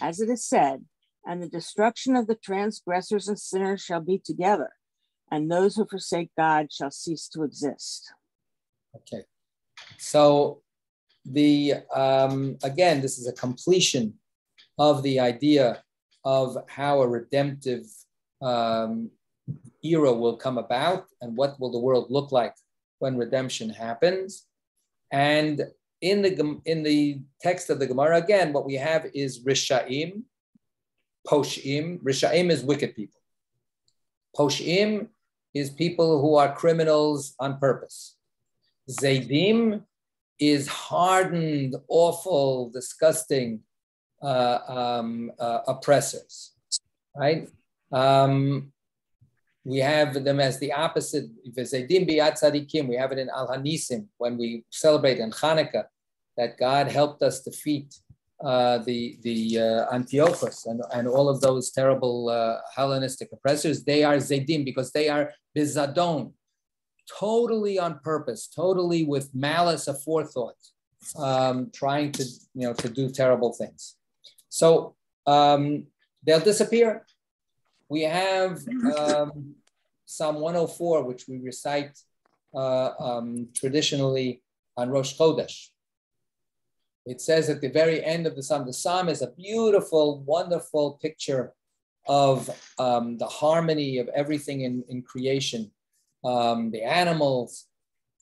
As it is said, and the destruction of the transgressors and sinners shall be together, and those who forsake God shall cease to exist. Okay. So the um, again, this is a completion of the idea of how a redemptive um, era will come about and what will the world look like when redemption happens. And in the in the text of the Gemara again, what we have is rishaim, poshim. Rishaim is wicked people. Poshim is people who are criminals on purpose. Zaydim is hardened, awful, disgusting uh, um, uh, oppressors, right? Um, we have them as the opposite. We have it in Al Hanisim when we celebrate in Hanukkah that God helped us defeat uh, the the uh, Antiochus and, and all of those terrible uh, Hellenistic oppressors. They are Zedim because they are bizadon, totally on purpose, totally with malice aforethought, um, trying to you know to do terrible things. So um, they'll disappear. We have um, Psalm 104, which we recite uh, um, traditionally on Rosh Chodesh. It says at the very end of the psalm, the psalm is a beautiful, wonderful picture of um, the harmony of everything in, in creation um, the animals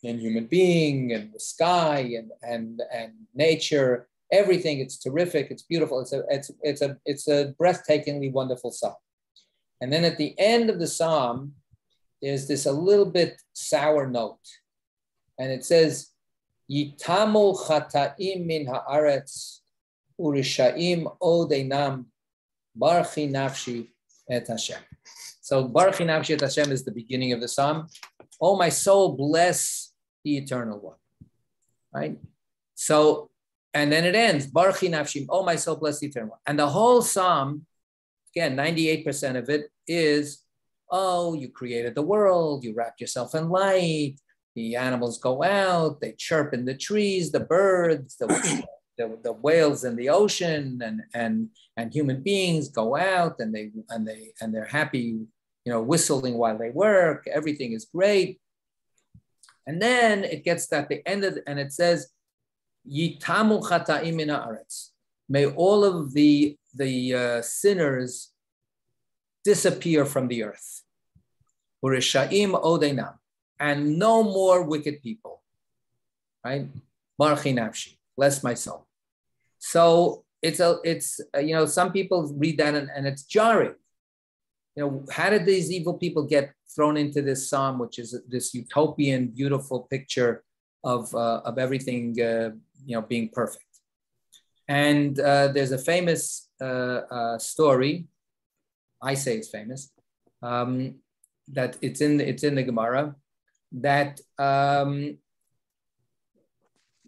and human being and the sky and, and, and nature, everything. It's terrific. It's beautiful. It's a, it's, it's a, it's a breathtakingly wonderful psalm. And then at the end of the psalm, there's this a little bit sour note. And it says, Yitamu chataim min haaretz urishaim odeinam barchi nafshi et Hashem. So Baruch Nafshi et Hashem is the beginning of the psalm. Oh, my soul, bless the eternal one. Right? So, and then it ends, Baruch Nafshi, oh, my soul, bless the eternal one. And the whole psalm, again, 98% of it is, oh, you created the world, you wrapped yourself in light, the animals go out, they chirp in the trees, the birds, the the, the whales in the ocean and and and human beings go out and they and they and they're happy you know whistling while they work everything is great. And then it gets at the end of and it says yitamu may all of the the uh, sinners disappear from the earth Urishaim odenam and no more wicked people right Barchi nafshi bless my soul. So it's a, it's uh, you know, some people read that and, and it's jarring. You know, how did these evil people get thrown into this psalm, which is this utopian, beautiful picture of uh, of everything, uh, you know, being perfect? And uh, there's a famous uh, uh, story. I say it's famous. Um, that it's in the, it's in the Gemara that um,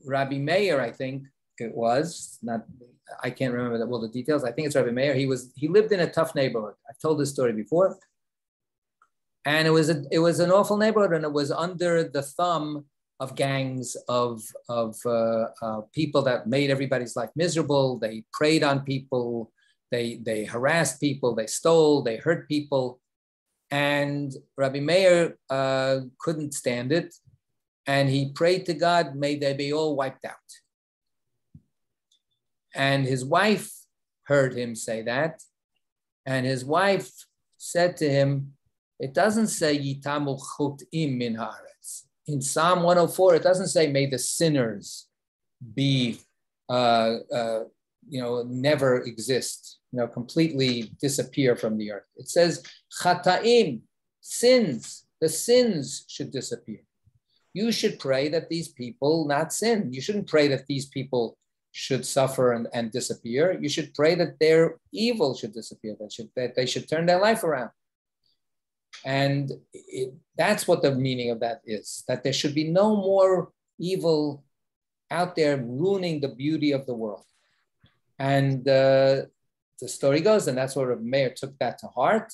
Rabbi Meir, I think it was not. I can't remember all the details. I think it's Rabbi Meir. He was he lived in a tough neighborhood. I've told this story before, and it was a, it was an awful neighborhood, and it was under the thumb of gangs of of uh, uh, people that made everybody's life miserable. They preyed on people. They they harassed people. They stole. They hurt people. And Rabbi Meir uh, couldn't stand it and he prayed to God, may they be all wiped out. And his wife heard him say that, and his wife said to him, it doesn't say Yitamu im min haaretz. In Psalm 104, it doesn't say may the sinners be, uh, uh, you know, never exist, you know, completely disappear from the earth. It says chataim, sins, the sins should disappear you should pray that these people not sin. You shouldn't pray that these people should suffer and, and disappear. You should pray that their evil should disappear, that, should, that they should turn their life around. And it, that's what the meaning of that is that there should be no more evil out there ruining the beauty of the world. And uh, the story goes, and that's where Meir took that to heart.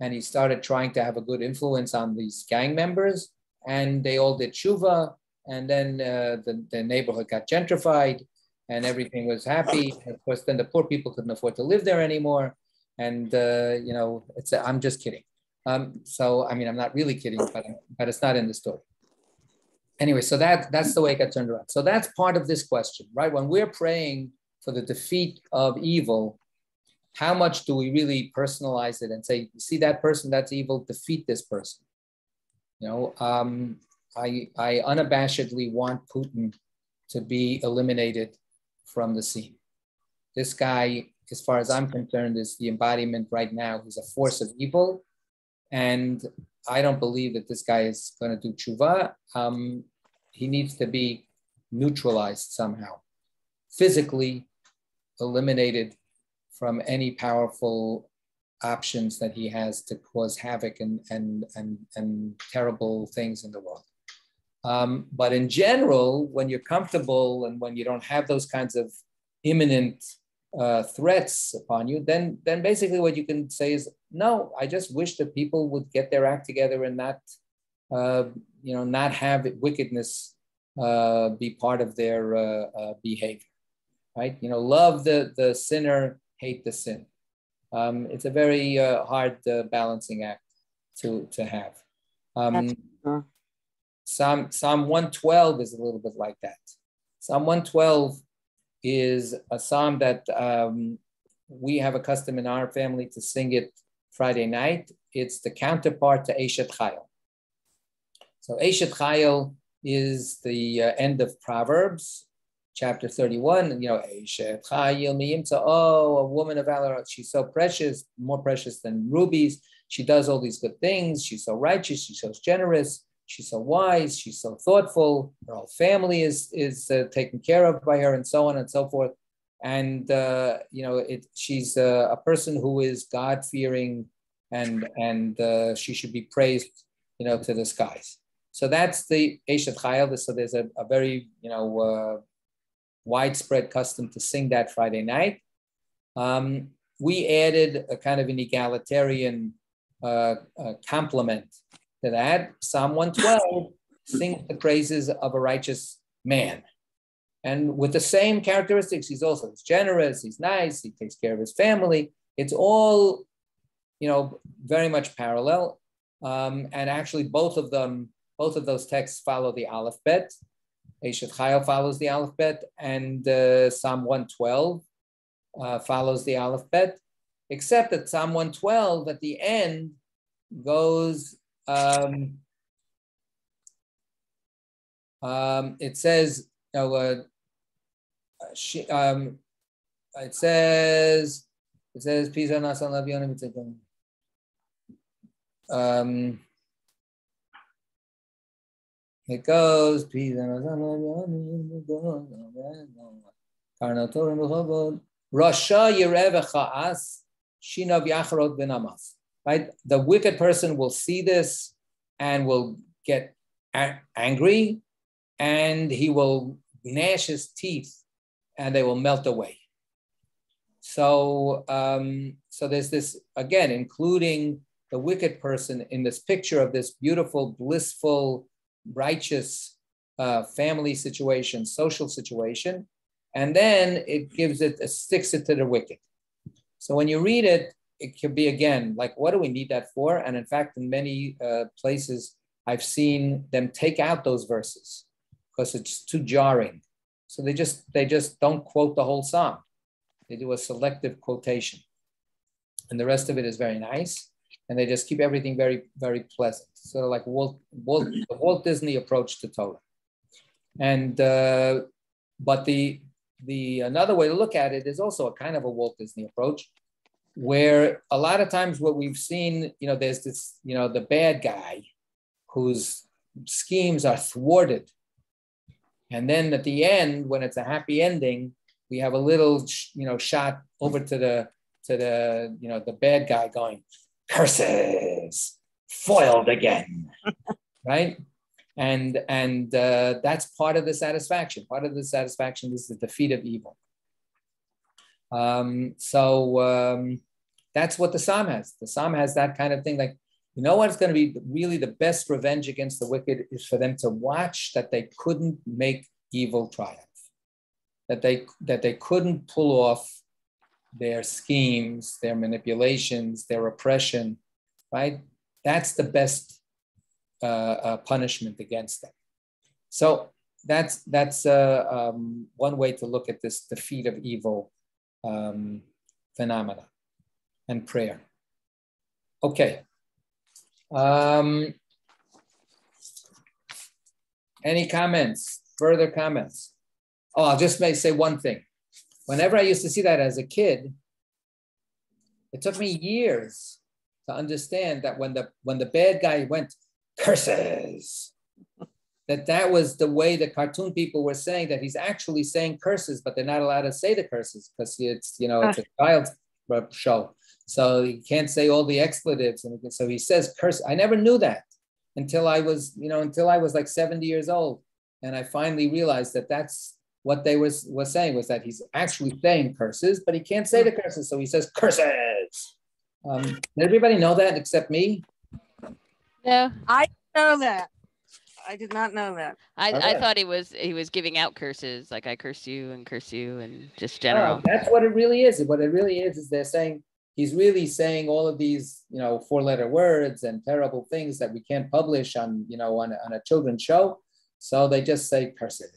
And he started trying to have a good influence on these gang members and they all did tshuva, and then uh, the, the neighborhood got gentrified, and everything was happy. And of course, then the poor people couldn't afford to live there anymore, and uh, you know, it's I'm just kidding. Um, so I mean, I'm not really kidding, but but it's not in the story. Anyway, so that that's the way it got turned around. So that's part of this question, right? When we're praying for the defeat of evil, how much do we really personalize it and say, see that person that's evil, defeat this person? You know, um, I, I unabashedly want Putin to be eliminated from the scene. This guy, as far as I'm concerned, is the embodiment right now. He's a force of evil. And I don't believe that this guy is going to do tshuva. Um, he needs to be neutralized somehow, physically eliminated from any powerful options that he has to cause havoc and, and, and, and terrible things in the world. Um, but in general, when you're comfortable and when you don't have those kinds of imminent uh, threats upon you, then, then basically what you can say is, no, I just wish that people would get their act together and not, uh, you know, not have wickedness uh, be part of their uh, uh, behavior, right? You know, love the, the sinner, hate the sin um, it's a very uh, hard uh, balancing act to, to have. Um, Psalm, Psalm 112 is a little bit like that. Psalm 112 is a psalm that um, we have a custom in our family to sing it Friday night. It's the counterpart to Eshet Chayil. So Eshet Chayil is the uh, end of Proverbs, chapter 31, you know, oh, a woman of valor, she's so precious, more precious than rubies. She does all these good things. She's so righteous, she's so generous, she's so wise, she's so thoughtful. Her whole family is, is uh, taken care of by her, and so on and so forth. And, uh, you know, it, she's uh, a person who is God fearing and, and uh, she should be praised, you know, to the skies. So that's the Eshet Chayil. So there's a, a very, you know, uh, widespread custom to sing that Friday night. Um, we added a kind of an egalitarian uh, uh, complement to that. Psalm 112 sings the praises of a righteous man. And with the same characteristics, he's also he's generous, he's nice, he takes care of his family. It's all, you know, very much parallel. Um, and actually, both of them, both of those texts follow the Aleph Bet. Eshet Chayil follows the alphabet, and uh, Psalm 112 uh, follows the alphabet, except that Psalm 112 at the end goes, um, um, it says, you know, uh, she, um, it says, it says, Pisa Nasan Labionim, um, it goes, Rasha Yerev Cha'as, Shinav Yacharot. Right? The wicked person will see this and will get angry and he will gnash his teeth and they will melt away. So, um, so there's this again, including the wicked person in this picture of this beautiful, blissful, righteous uh, family situation, social situation, and then it gives it, it sticks it to the wicked. So when you read it, it could be again like, what do we need that for? And in fact, in many uh, places, I've seen them take out those verses because it's too jarring. So they just they just don't quote the whole psalm. They do a selective quotation, and the rest of it is very nice. And they just keep everything very very pleasant, of like Walt Walt the Walt Disney approach to Torah. And uh, but the the another way to look at it is also a kind of a Walt Disney approach, where a lot of times what we've seen, you know, there's this, you know, the bad guy whose schemes are thwarted. And then at the end, when it's a happy ending, we have a little, you know, shot over to the to the, you know, the bad guy going, curses, foiled again, right? and and uh, that's part of the satisfaction. Part of the satisfaction is the defeat of evil. Um, so um, that's what the psalm has. The psalm has that kind of thing. Like you know what's going to be really the best revenge against the wicked is for them to watch that they couldn't make evil triumph, that they that they couldn't pull off their schemes, their manipulations, their oppression, right? That's the best uh, uh, punishment against them. So that's that's uh, um, one way to look at this defeat of evil um, phenomena and prayer. Okay. Um, any comments? Further comments? Oh, I'll just may say one thing. Whenever I used to see that as a kid, it took me years to understand that when the when the bad guy went curses. that that was the way the cartoon people were saying that he's actually saying curses, but they're not allowed to say the curses because it's you know it's a ah. child show, so he can't say all the expletives, and so he says curse. I never knew that until I was you know until I was like seventy years old, and I finally realized that that's what they was was saying was that he's actually saying curses, but he can't say the curses, so he says curses. Um, did everybody know that except me? No. I know that. I did not know that. I, I thought he was he was giving out curses, like I curse you and curse you and just general. Oh, that's what it really is. What it really is is they're saying he's really saying all of these, you know, four-letter words and terrible things that we can't publish on, you know, on a, on a children's show. So they just say curses.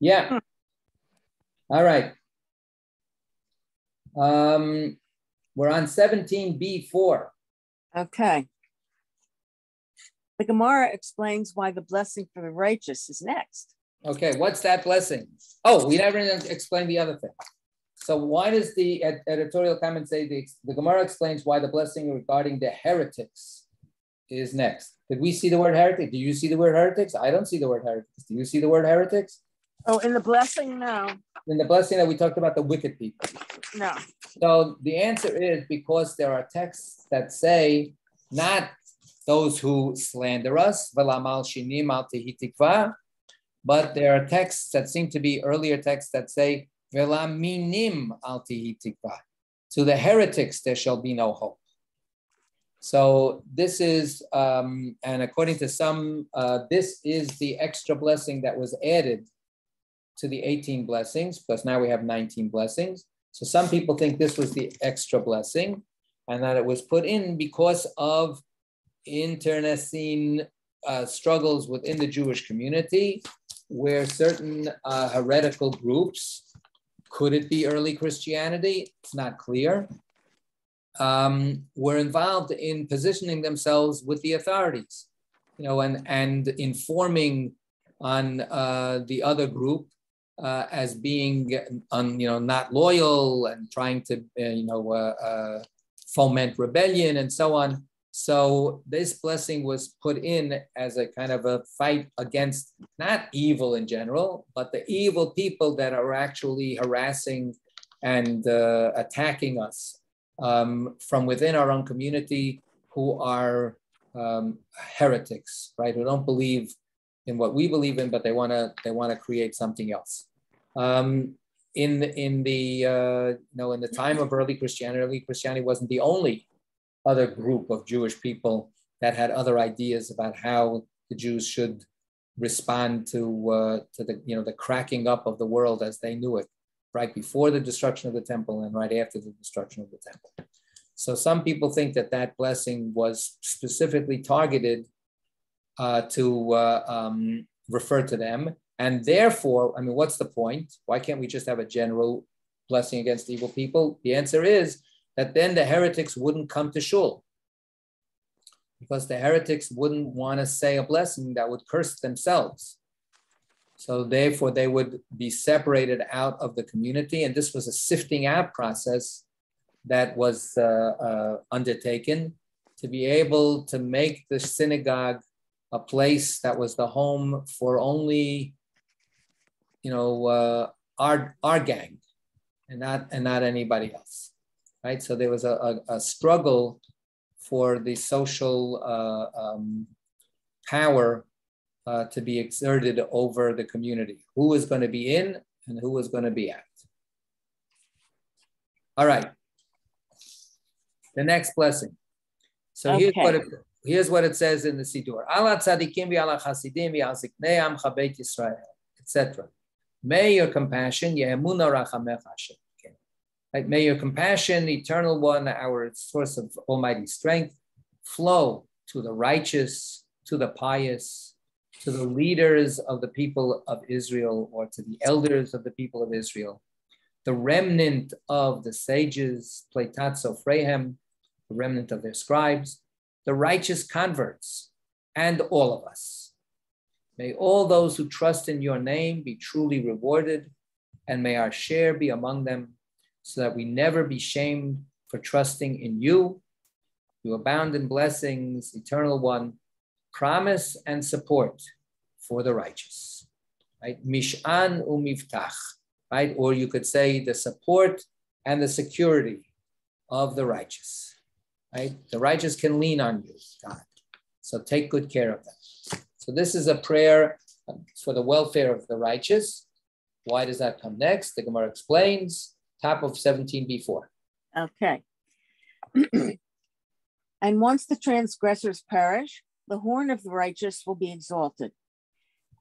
Yeah. Hmm. All right. Um, we're on 17B4. Okay. The Gemara explains why the blessing for the righteous is next. Okay, what's that blessing? Oh, we never explained the other thing. So why does the ed- editorial comment say the, the Gemara explains why the blessing regarding the heretics is next? Did we see the word heretic? Do you see the word heretics? I don't see the word heretics. Do you see the word heretics? Oh, in the blessing, no. In the blessing that we talked about the wicked people. No. So the answer is because there are texts that say not those who slander us, but there are texts that seem to be earlier texts that say to the heretics there shall be no hope. So this is, um, and according to some, uh, this is the extra blessing that was added to the 18 blessings, plus now we have 19 blessings. So some people think this was the extra blessing and that it was put in because of internecine uh, struggles within the Jewish community where certain uh, heretical groups, could it be early Christianity? It's not clear um, were involved in positioning themselves with the authorities, you know, and, and informing on uh, the other group uh, as being, um, you know, not loyal and trying to, uh, you know, uh, uh, foment rebellion and so on. So this blessing was put in as a kind of a fight against not evil in general, but the evil people that are actually harassing and uh, attacking us um, from within our own community who are um, heretics, right? Who don't believe in what we believe in, but they want to they want to create something else. Um, in in the uh, you know in the time of early Christianity, early Christianity wasn't the only other group of Jewish people that had other ideas about how the Jews should respond to uh, to the you know the cracking up of the world as they knew it right before the destruction of the temple and right after the destruction of the temple. So some people think that that blessing was specifically targeted uh, to uh, um, refer to them. And therefore, I mean, what's the point? Why can't we just have a general blessing against evil people? The answer is that then the heretics wouldn't come to shul because the heretics wouldn't want to say a blessing that would curse themselves. So therefore, they would be separated out of the community. And this was a sifting out process that was uh, uh, undertaken to be able to make the synagogue a place that was the home for only, you know, uh, our, our gang and not, and not anybody else, right? So there was a, a, a struggle for the social uh, um, power uh, to be exerted over the community. Who is going to be in and who is going to be out. All right. The next blessing. So okay. here's what it here's what it says in the Siddur. Allah tzadikim v'ala chasidim v'al chabet Yisrael, etc. May your compassion, Right? May your compassion, eternal one, our source of almighty strength, flow to the righteous, to the pious, to the leaders of the people of Israel or to the elders of the people of Israel, the remnant of the sages, Pleitat Sofreihem, the remnant of their scribes, the righteous converts, and all of us. May all those who trust in your name be truly rewarded, and may our share be among them, so that we never be shamed for trusting in you. You abound in blessings, eternal one, promise and support for the righteous, right? Mish'an umiftach, right? Or you could say the support and the security of the righteous, right? The righteous can lean on you, God. So take good care of them. So this is a prayer um, for the welfare of the righteous. Why does that come next? The Gemara explains, top of 17b4. Okay. and once the transgressors perish, the horn of the righteous will be exalted.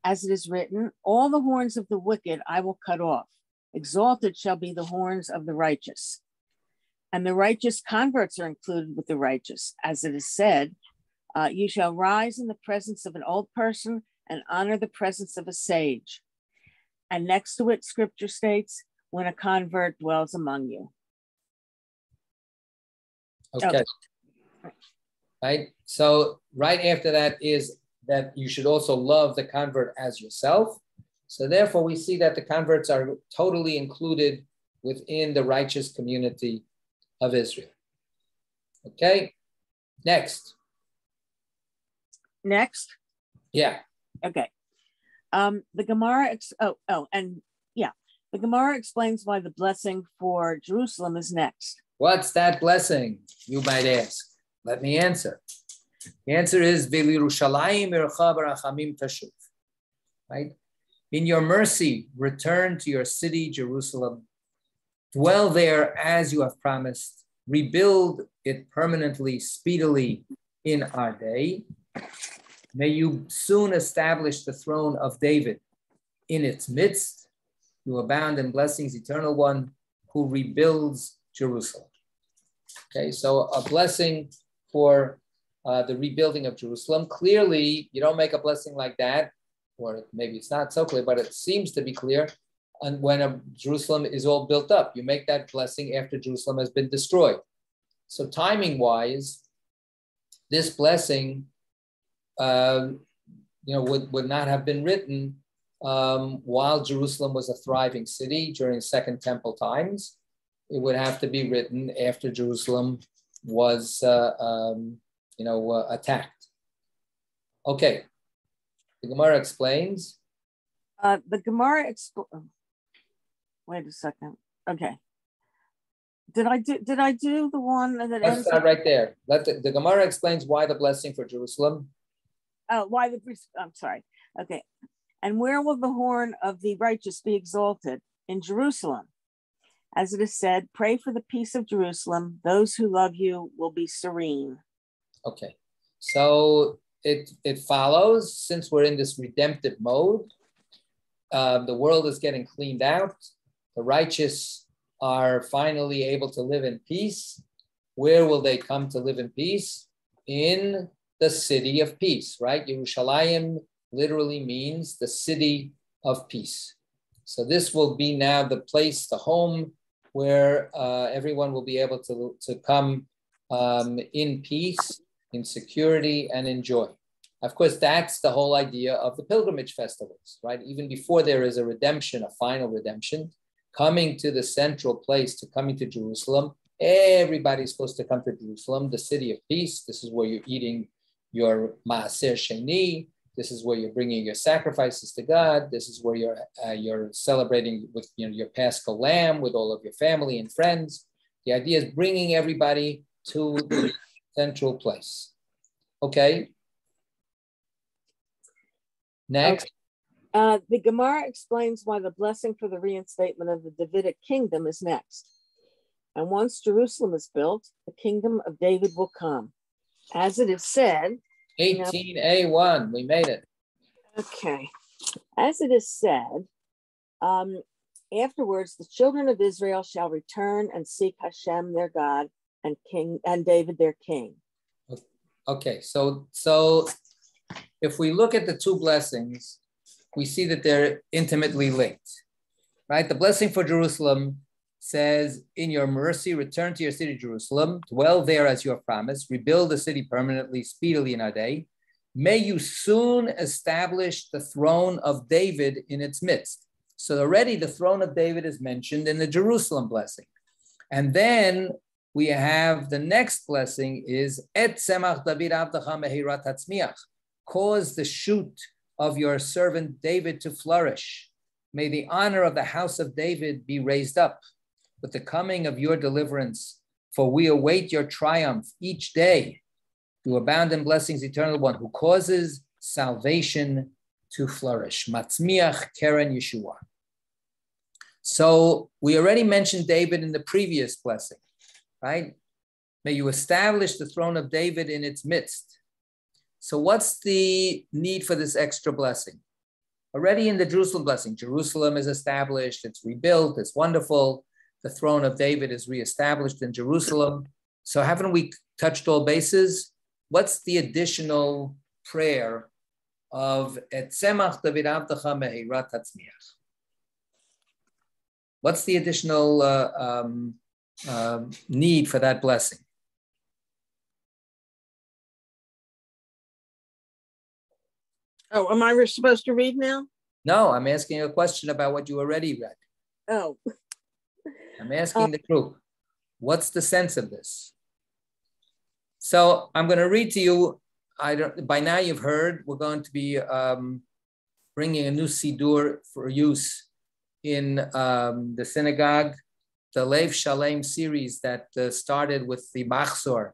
As it is written, all the horns of the wicked I will cut off. Exalted shall be the horns of the righteous. And the righteous converts are included with the righteous. As it is said, uh, you shall rise in the presence of an old person and honor the presence of a sage. And next to it, scripture states, when a convert dwells among you. Okay. Oh. Right. So right after that is that you should also love the convert as yourself. So therefore, we see that the converts are totally included within the righteous community of Israel. Okay, next. Next. Yeah. Okay. Um, the Gemara. Ex- oh, oh, and yeah, the Gemara explains why the blessing for Jerusalem is next. What's that blessing? You might ask. Let me answer. The answer is tashuv. Right? In your mercy, return to your city, Jerusalem. Dwell there as you have promised, rebuild it permanently, speedily in our day. May you soon establish the throne of David in its midst. You abound in blessings, eternal one who rebuilds Jerusalem. Okay, so a blessing for uh, the rebuilding of Jerusalem. Clearly, you don't make a blessing like that, or maybe it's not so clear, but it seems to be clear. And when a, Jerusalem is all built up, you make that blessing after Jerusalem has been destroyed. So, timing wise, this blessing, uh, you know, would, would not have been written um, while Jerusalem was a thriving city during Second Temple times. It would have to be written after Jerusalem was, uh, um, you know, uh, attacked. Okay, the Gemara explains. Uh, the Gemara expl- oh, Wait a second. Okay. Did I do? Did I do the one that Let's start right there. Let the, the Gemara explains why the blessing for Jerusalem. Oh, why the? I'm sorry. Okay. And where will the horn of the righteous be exalted? In Jerusalem. As it is said, pray for the peace of Jerusalem. Those who love you will be serene. Okay. So it, it follows, since we're in this redemptive mode, uh, the world is getting cleaned out. The righteous are finally able to live in peace. Where will they come to live in peace? In the city of peace, right? Yerushalayim literally means the city of peace. So this will be now the place, the home where uh, everyone will be able to, to come um, in peace, in security, and in joy. Of course, that's the whole idea of the pilgrimage festivals, right? Even before there is a redemption, a final redemption, coming to the central place, to coming to Jerusalem, everybody's supposed to come to Jerusalem, the city of peace. This is where you're eating your maaser sheni, this is where you're bringing your sacrifices to God. This is where you're uh, you're celebrating with you know, your Paschal lamb with all of your family and friends. The idea is bringing everybody to the central place. Okay. Next. Okay. Uh, the Gemara explains why the blessing for the reinstatement of the Davidic kingdom is next. And once Jerusalem is built, the kingdom of David will come. As it is said, 18A1, we made it. Okay. As it is said, um, afterwards the children of Israel shall return and seek Hashem their God and King and David their king. Okay, so so if we look at the two blessings, we see that they're intimately linked. Right? The blessing for Jerusalem says, In your mercy, return to your city, Jerusalem, dwell there as you have promised, rebuild the city permanently, speedily in our day. May you soon establish the throne of David in its midst. So already the throne of David is mentioned in the Jerusalem blessing. And then we have the next blessing is Et tzemach David avdacha mehirat Cause the shoot of your servant David to flourish. May the honor of the house of David be raised up with the coming of your deliverance, for we await your triumph each day. You abound in blessings, eternal one, who causes salvation to flourish. Matzmiach Keren Yeshua. So we already mentioned David in the previous blessing, right? May you establish the throne of David in its midst. So what's the need for this extra blessing? Already in the Jerusalem blessing, Jerusalem is established, it's rebuilt, it's wonderful the throne of David is reestablished in Jerusalem. So haven't we touched all bases? What's the additional prayer of Etzemach David Avdacha Mehirat Tatzmiach? What's the additional uh, um, uh, need for that blessing? Oh, am I supposed to read now? No, I'm asking a question about what you already read. Oh. I'm asking uh, the group, what's the sense of this? So I'm going to read to you. I don't. By now you've heard we're going to be um, bringing a new siddur for use in um, the synagogue, the Lev Shalem series that uh, started with the Machzor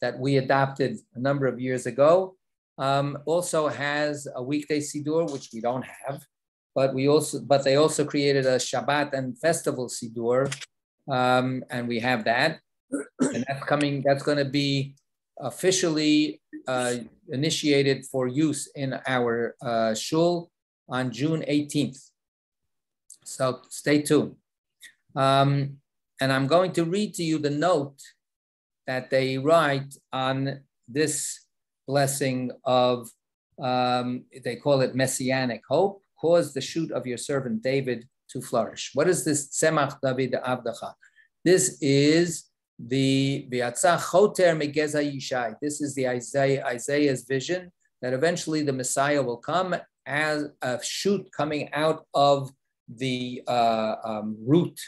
that we adopted a number of years ago. Um, also has a weekday siddur, which we don't have but we also but they also created a Shabbat and festival Siddur, um, and we have that. and that's coming. That's going to be officially uh, initiated for use in our uh, shul on June 18th. So stay tuned. Um, and I'm going to read to you the note that they write on this blessing of, um, they call it messianic hope, cause the shoot of your servant David to flourish. What is this Tzemach David Avdacha? This is the V'yatzah Choter Megeza Yishai. This is the Isaiah, Isaiah's vision that eventually the Messiah will come as a shoot coming out of the uh, um, root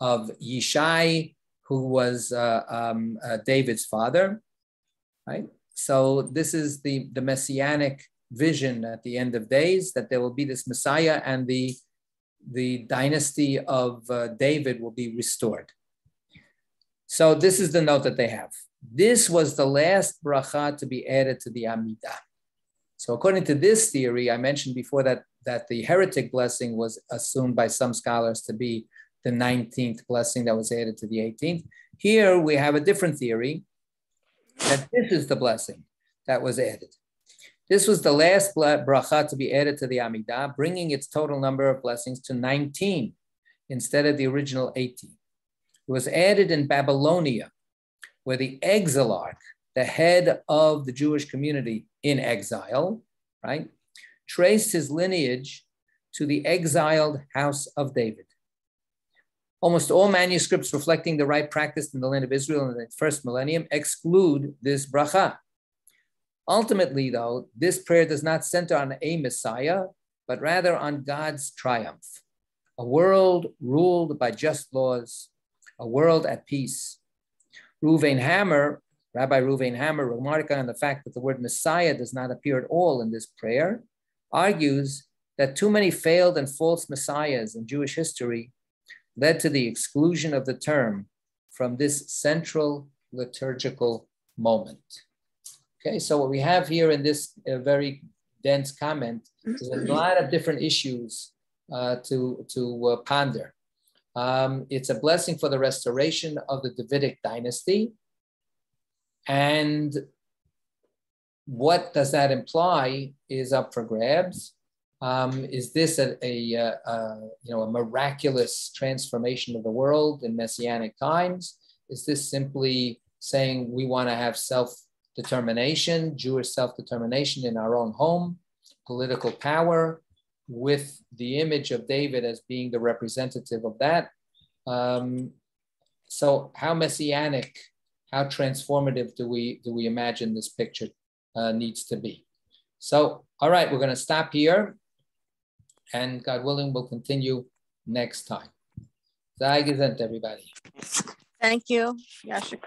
of Yishai, who was uh, um, uh, David's father, right? So this is the, the messianic vision at the end of days that there will be this Messiah and the, the dynasty of uh, David will be restored. So this is the note that they have. This was the last bracha to be added to the Amidah. So according to this theory, I mentioned before that, that the heretic blessing was assumed by some scholars to be the 19th blessing that was added to the 18th. Here we have a different theory that this is the blessing that was added. This was the last bracha to be added to the Amidah, bringing its total number of blessings to 19 instead of the original 18. It was added in Babylonia, where the exilarch, the head of the Jewish community in exile, right, traced his lineage to the exiled house of David. Almost all manuscripts reflecting the right practice in the land of Israel in the first millennium exclude this bracha. Ultimately, though, this prayer does not center on a Messiah, but rather on God's triumph, a world ruled by just laws, a world at peace. Reuven Hammer, Rabbi Reuven Hammer, remarking on the fact that the word Messiah does not appear at all in this prayer, argues that too many failed and false messiahs in Jewish history led to the exclusion of the term from this central liturgical moment. Okay, so what we have here in this uh, very dense comment is a lot of different issues uh, to, to uh, ponder. Um, it's a blessing for the restoration of the Davidic dynasty. And what does that imply is up for grabs. Um, is this a, a, a, a, you know a miraculous transformation of the world in messianic times? Is this simply saying we want to have self determination, Jewish self determination in our own home, political power, with the image of David as being the representative of that. Um, so how messianic, how transformative do we do we imagine this picture uh, needs to be? So, all right, we're going to stop here, and God willing, we'll continue next time. Sei everybody. Thank you. Yashik.